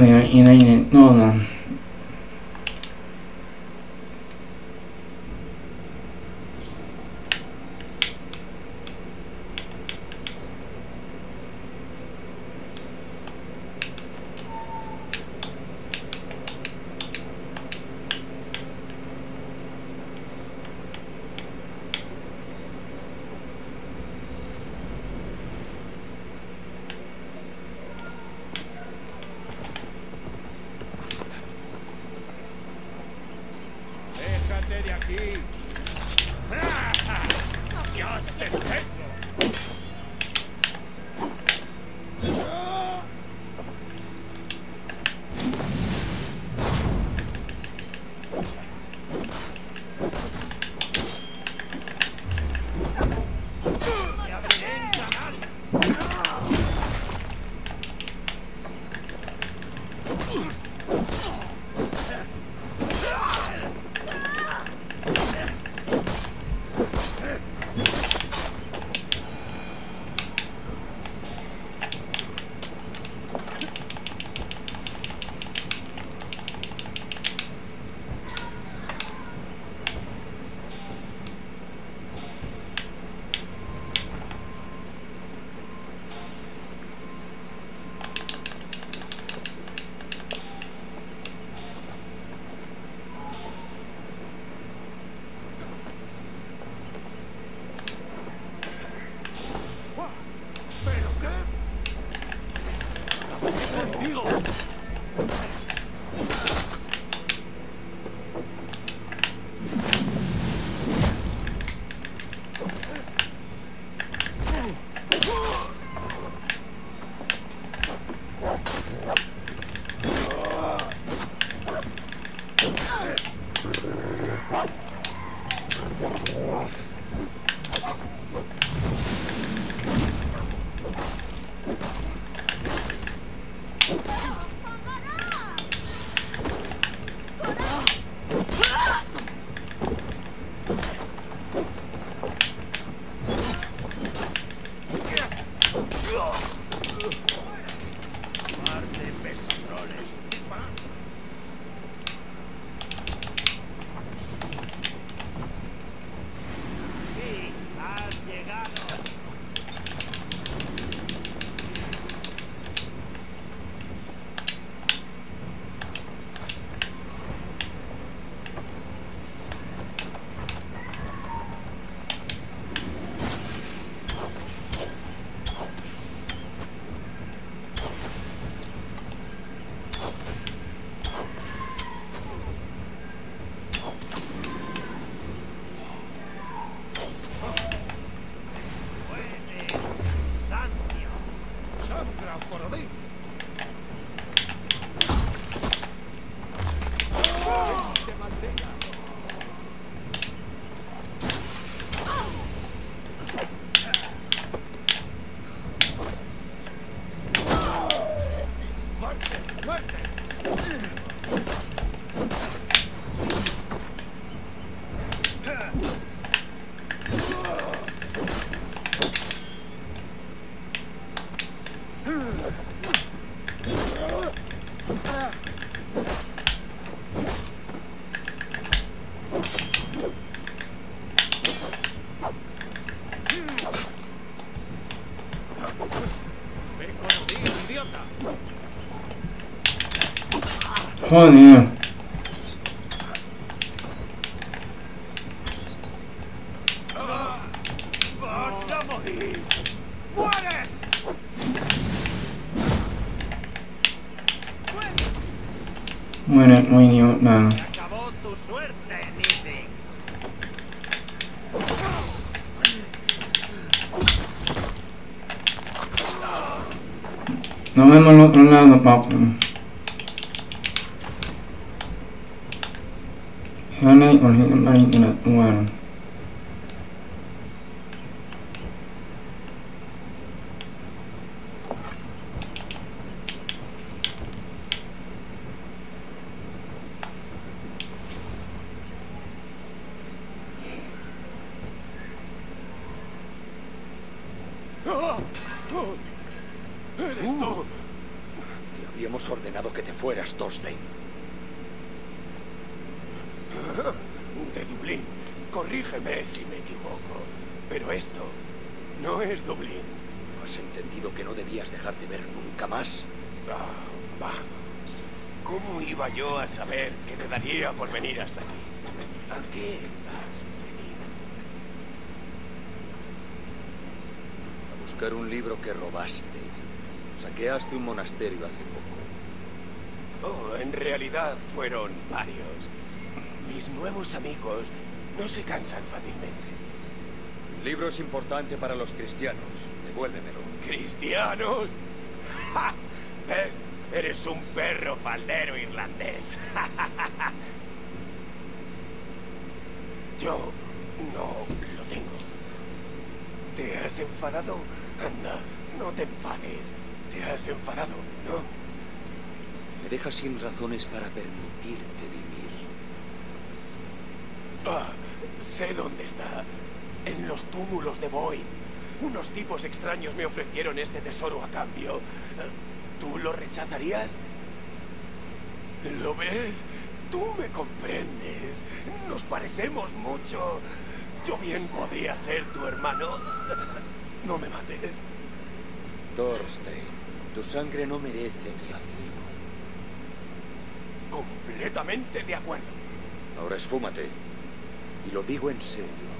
Joder, aquí hay de todo. enemigo! ¡Sangra por Odín! ¡Te maldiga! ¡Muerte! ¡Muerte! ¡Ve con Odín, idiota! Joder. ¡Vas a morir! ¡Muere! Muere, muy idiota. ¡Acabó tu suerte, Nithing! Nos vemos al otro lado, papi. Sale y consigue para interactuar. ¡Ah! ¡Oh! ¡Eres tú! Te habíamos ordenado que te fueras, Thorstein. De Dublín. Corrígeme si me equivoco. Pero esto no es Dublín. ¿No has entendido que no debías dejarte ver nunca más? Ah, vamos. ¿Cómo iba yo a saber que te daría por venir hasta aquí? ¿A qué has venido? A buscar un libro que robaste. Saqueaste un monasterio hace poco. Oh, en realidad fueron varios. Mis nuevos amigos no se cansan fácilmente. El libro es importante para los cristianos. Devuélvemelo. ¿Cristianos? ¡Ja! ¿Ves? Eres un perro faldero irlandés. Yo no lo tengo. ¿Te has enfadado? Anda, no te enfades. ¿Te has enfadado, no? Me dejas sin razones para permitirte vivir. Ah, sé dónde está. En los túmulos de Boyne. Unos tipos extraños me ofrecieron este tesoro a cambio. ¿Tú lo rechazarías? ¿Lo ves? Tú me comprendes. Nos parecemos mucho. Yo bien podría ser tu hermano. No me mates. Thorstein, tu sangre no merece mi acero. Completamente de acuerdo. Ahora esfúmate. Y lo digo en serio.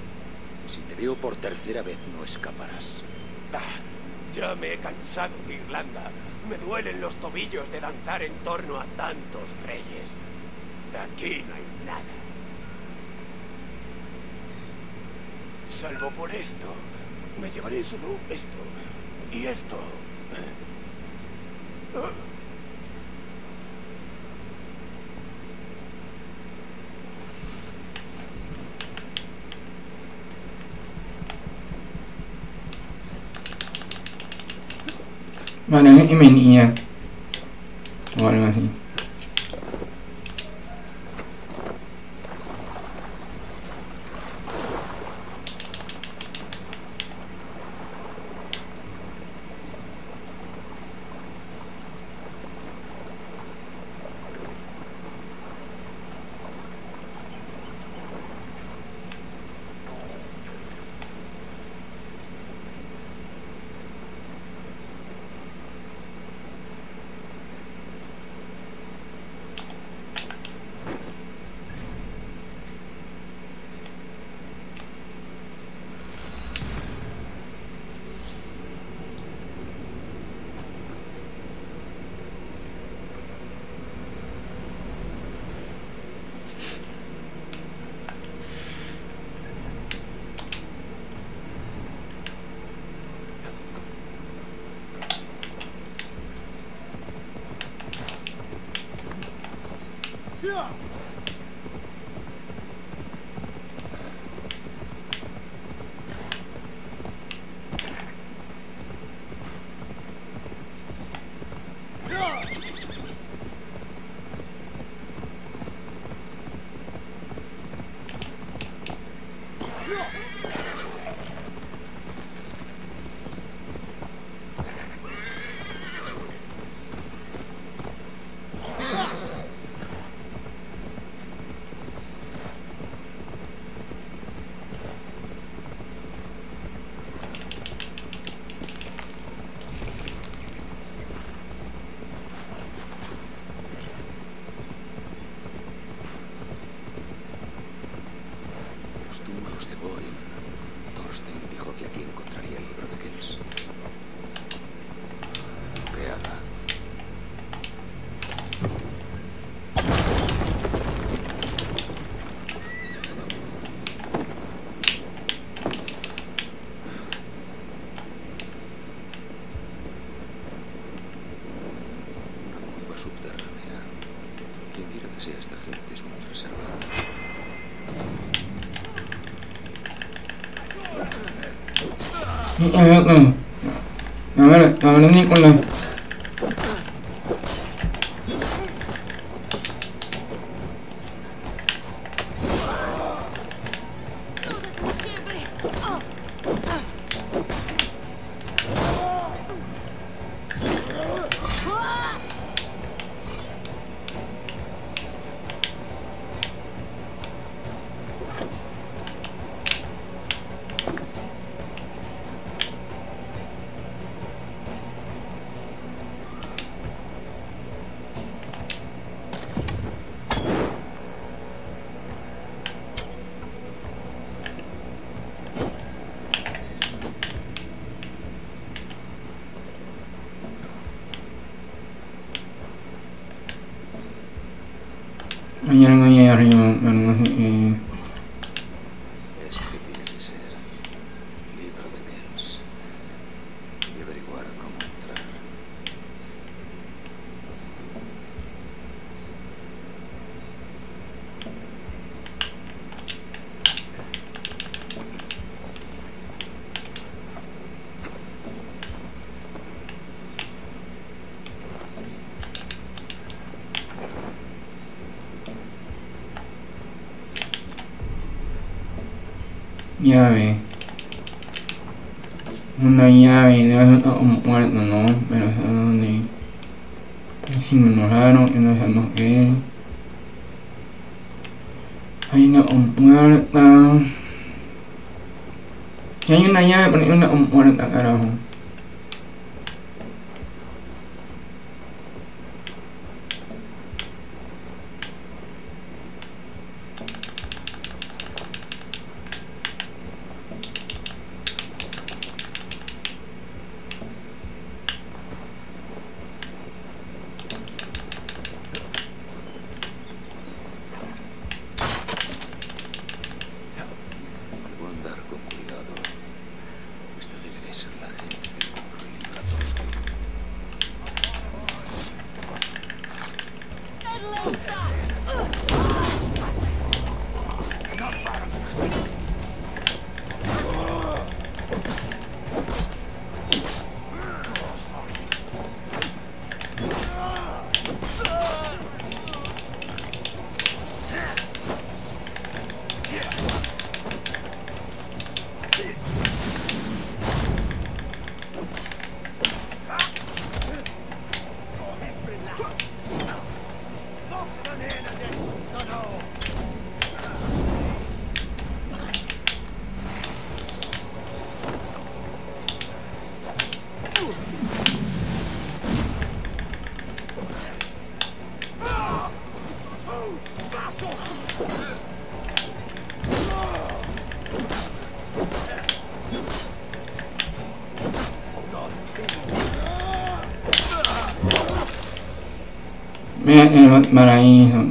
Si te veo por tercera vez, no escaparás. Ah, ya me he cansado de Irlanda. Me duelen los tobillos de danzar en torno a tantos reyes. Aquí no hay nada. Salvo por esto. Me llevaré solo esto y esto. Bueno, es en Ian. O. Sí, esta gente es muy reservada. Eh, eh, eh. A ver, a ver, Nicolás. una, una, una, una,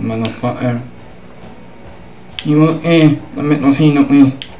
motherfucker. Y vos, eh, dame tocino, eh. Oh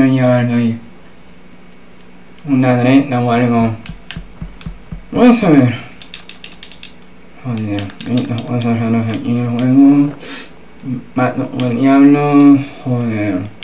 Ay. una dreta o algo. Vamos a ver. Joder, estas cosas raras aquí en el juego. Mato con el diablo. Joder.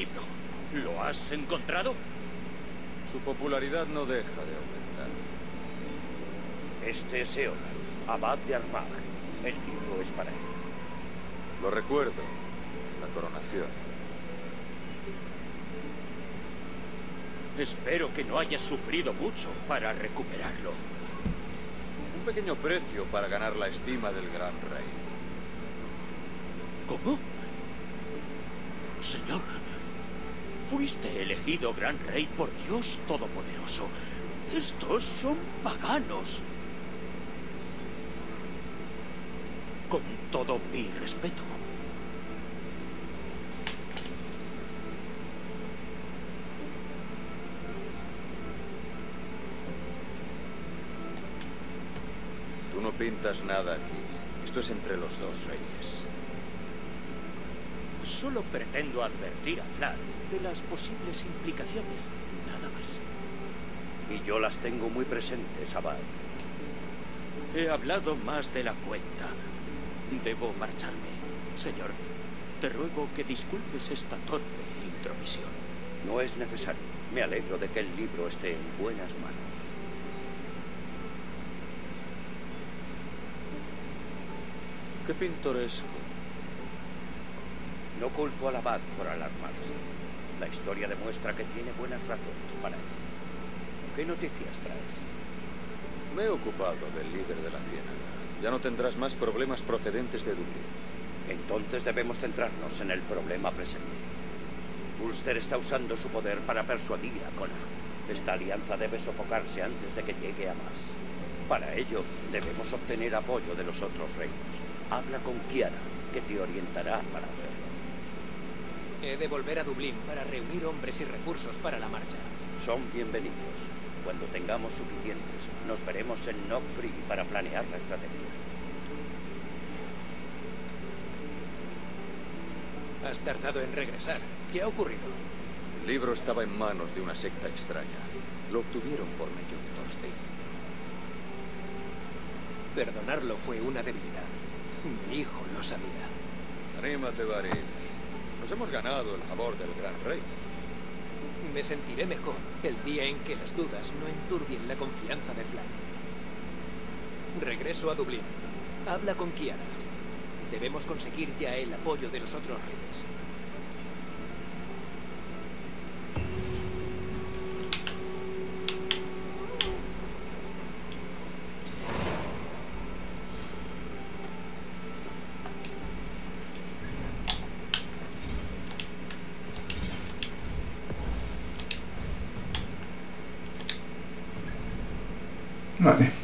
Libro. ¿Lo has encontrado? Su popularidad no deja de aumentar. Este es Eonar, abad de Armagh. El libro es para él. Lo recuerdo. La coronación. Espero que no hayas sufrido mucho para recuperarlo. Un pequeño precio para ganar la estima del gran rey. ¿Cómo? Señor, fuiste elegido gran rey por Dios Todopoderoso. Estos son paganos. Con todo mi respeto. Tú no pintas nada aquí. Esto es entre los dos reyes. Solo pretendo advertir a Flan de las posibles implicaciones, nada más. Y yo las tengo muy presentes, Abad. He hablado más de la cuenta. Debo marcharme. Señor, te ruego que disculpes esta torpe intromisión. No es necesario. Me alegro de que el libro esté en buenas manos. Qué pintoresco. No culpo al abad por alarmarse. La historia demuestra que tiene buenas razones para ello. ¿Qué noticias traes? Me he ocupado del líder de la ciénaga. Ya no tendrás más problemas procedentes de Dublín. Entonces debemos centrarnos en el problema presente. Ulster está usando su poder para persuadir a Connacht. Esta alianza debe sofocarse antes de que llegue a más. Para ello, debemos obtener apoyo de los otros reinos. Habla con Kiara, que te orientará para hacerlo. He de volver a Dublín para reunir hombres y recursos para la marcha. Son bienvenidos. Cuando tengamos suficientes, nos veremos en Knock Free para planear la estrategia. Has tardado en regresar. ¿Qué ha ocurrido? El libro estaba en manos de una secta extraña. Lo obtuvieron por medio de Thorstein. Perdonarlo fue una debilidad. Mi hijo lo sabía. Anímate, Baril. Nos hemos ganado el favor del gran rey. Me sentiré mejor el día en que las dudas no enturbien la confianza de Flan. Regreso a Dublín. Habla con Kiara. Debemos conseguir ya el apoyo de los otros reyes. Vale.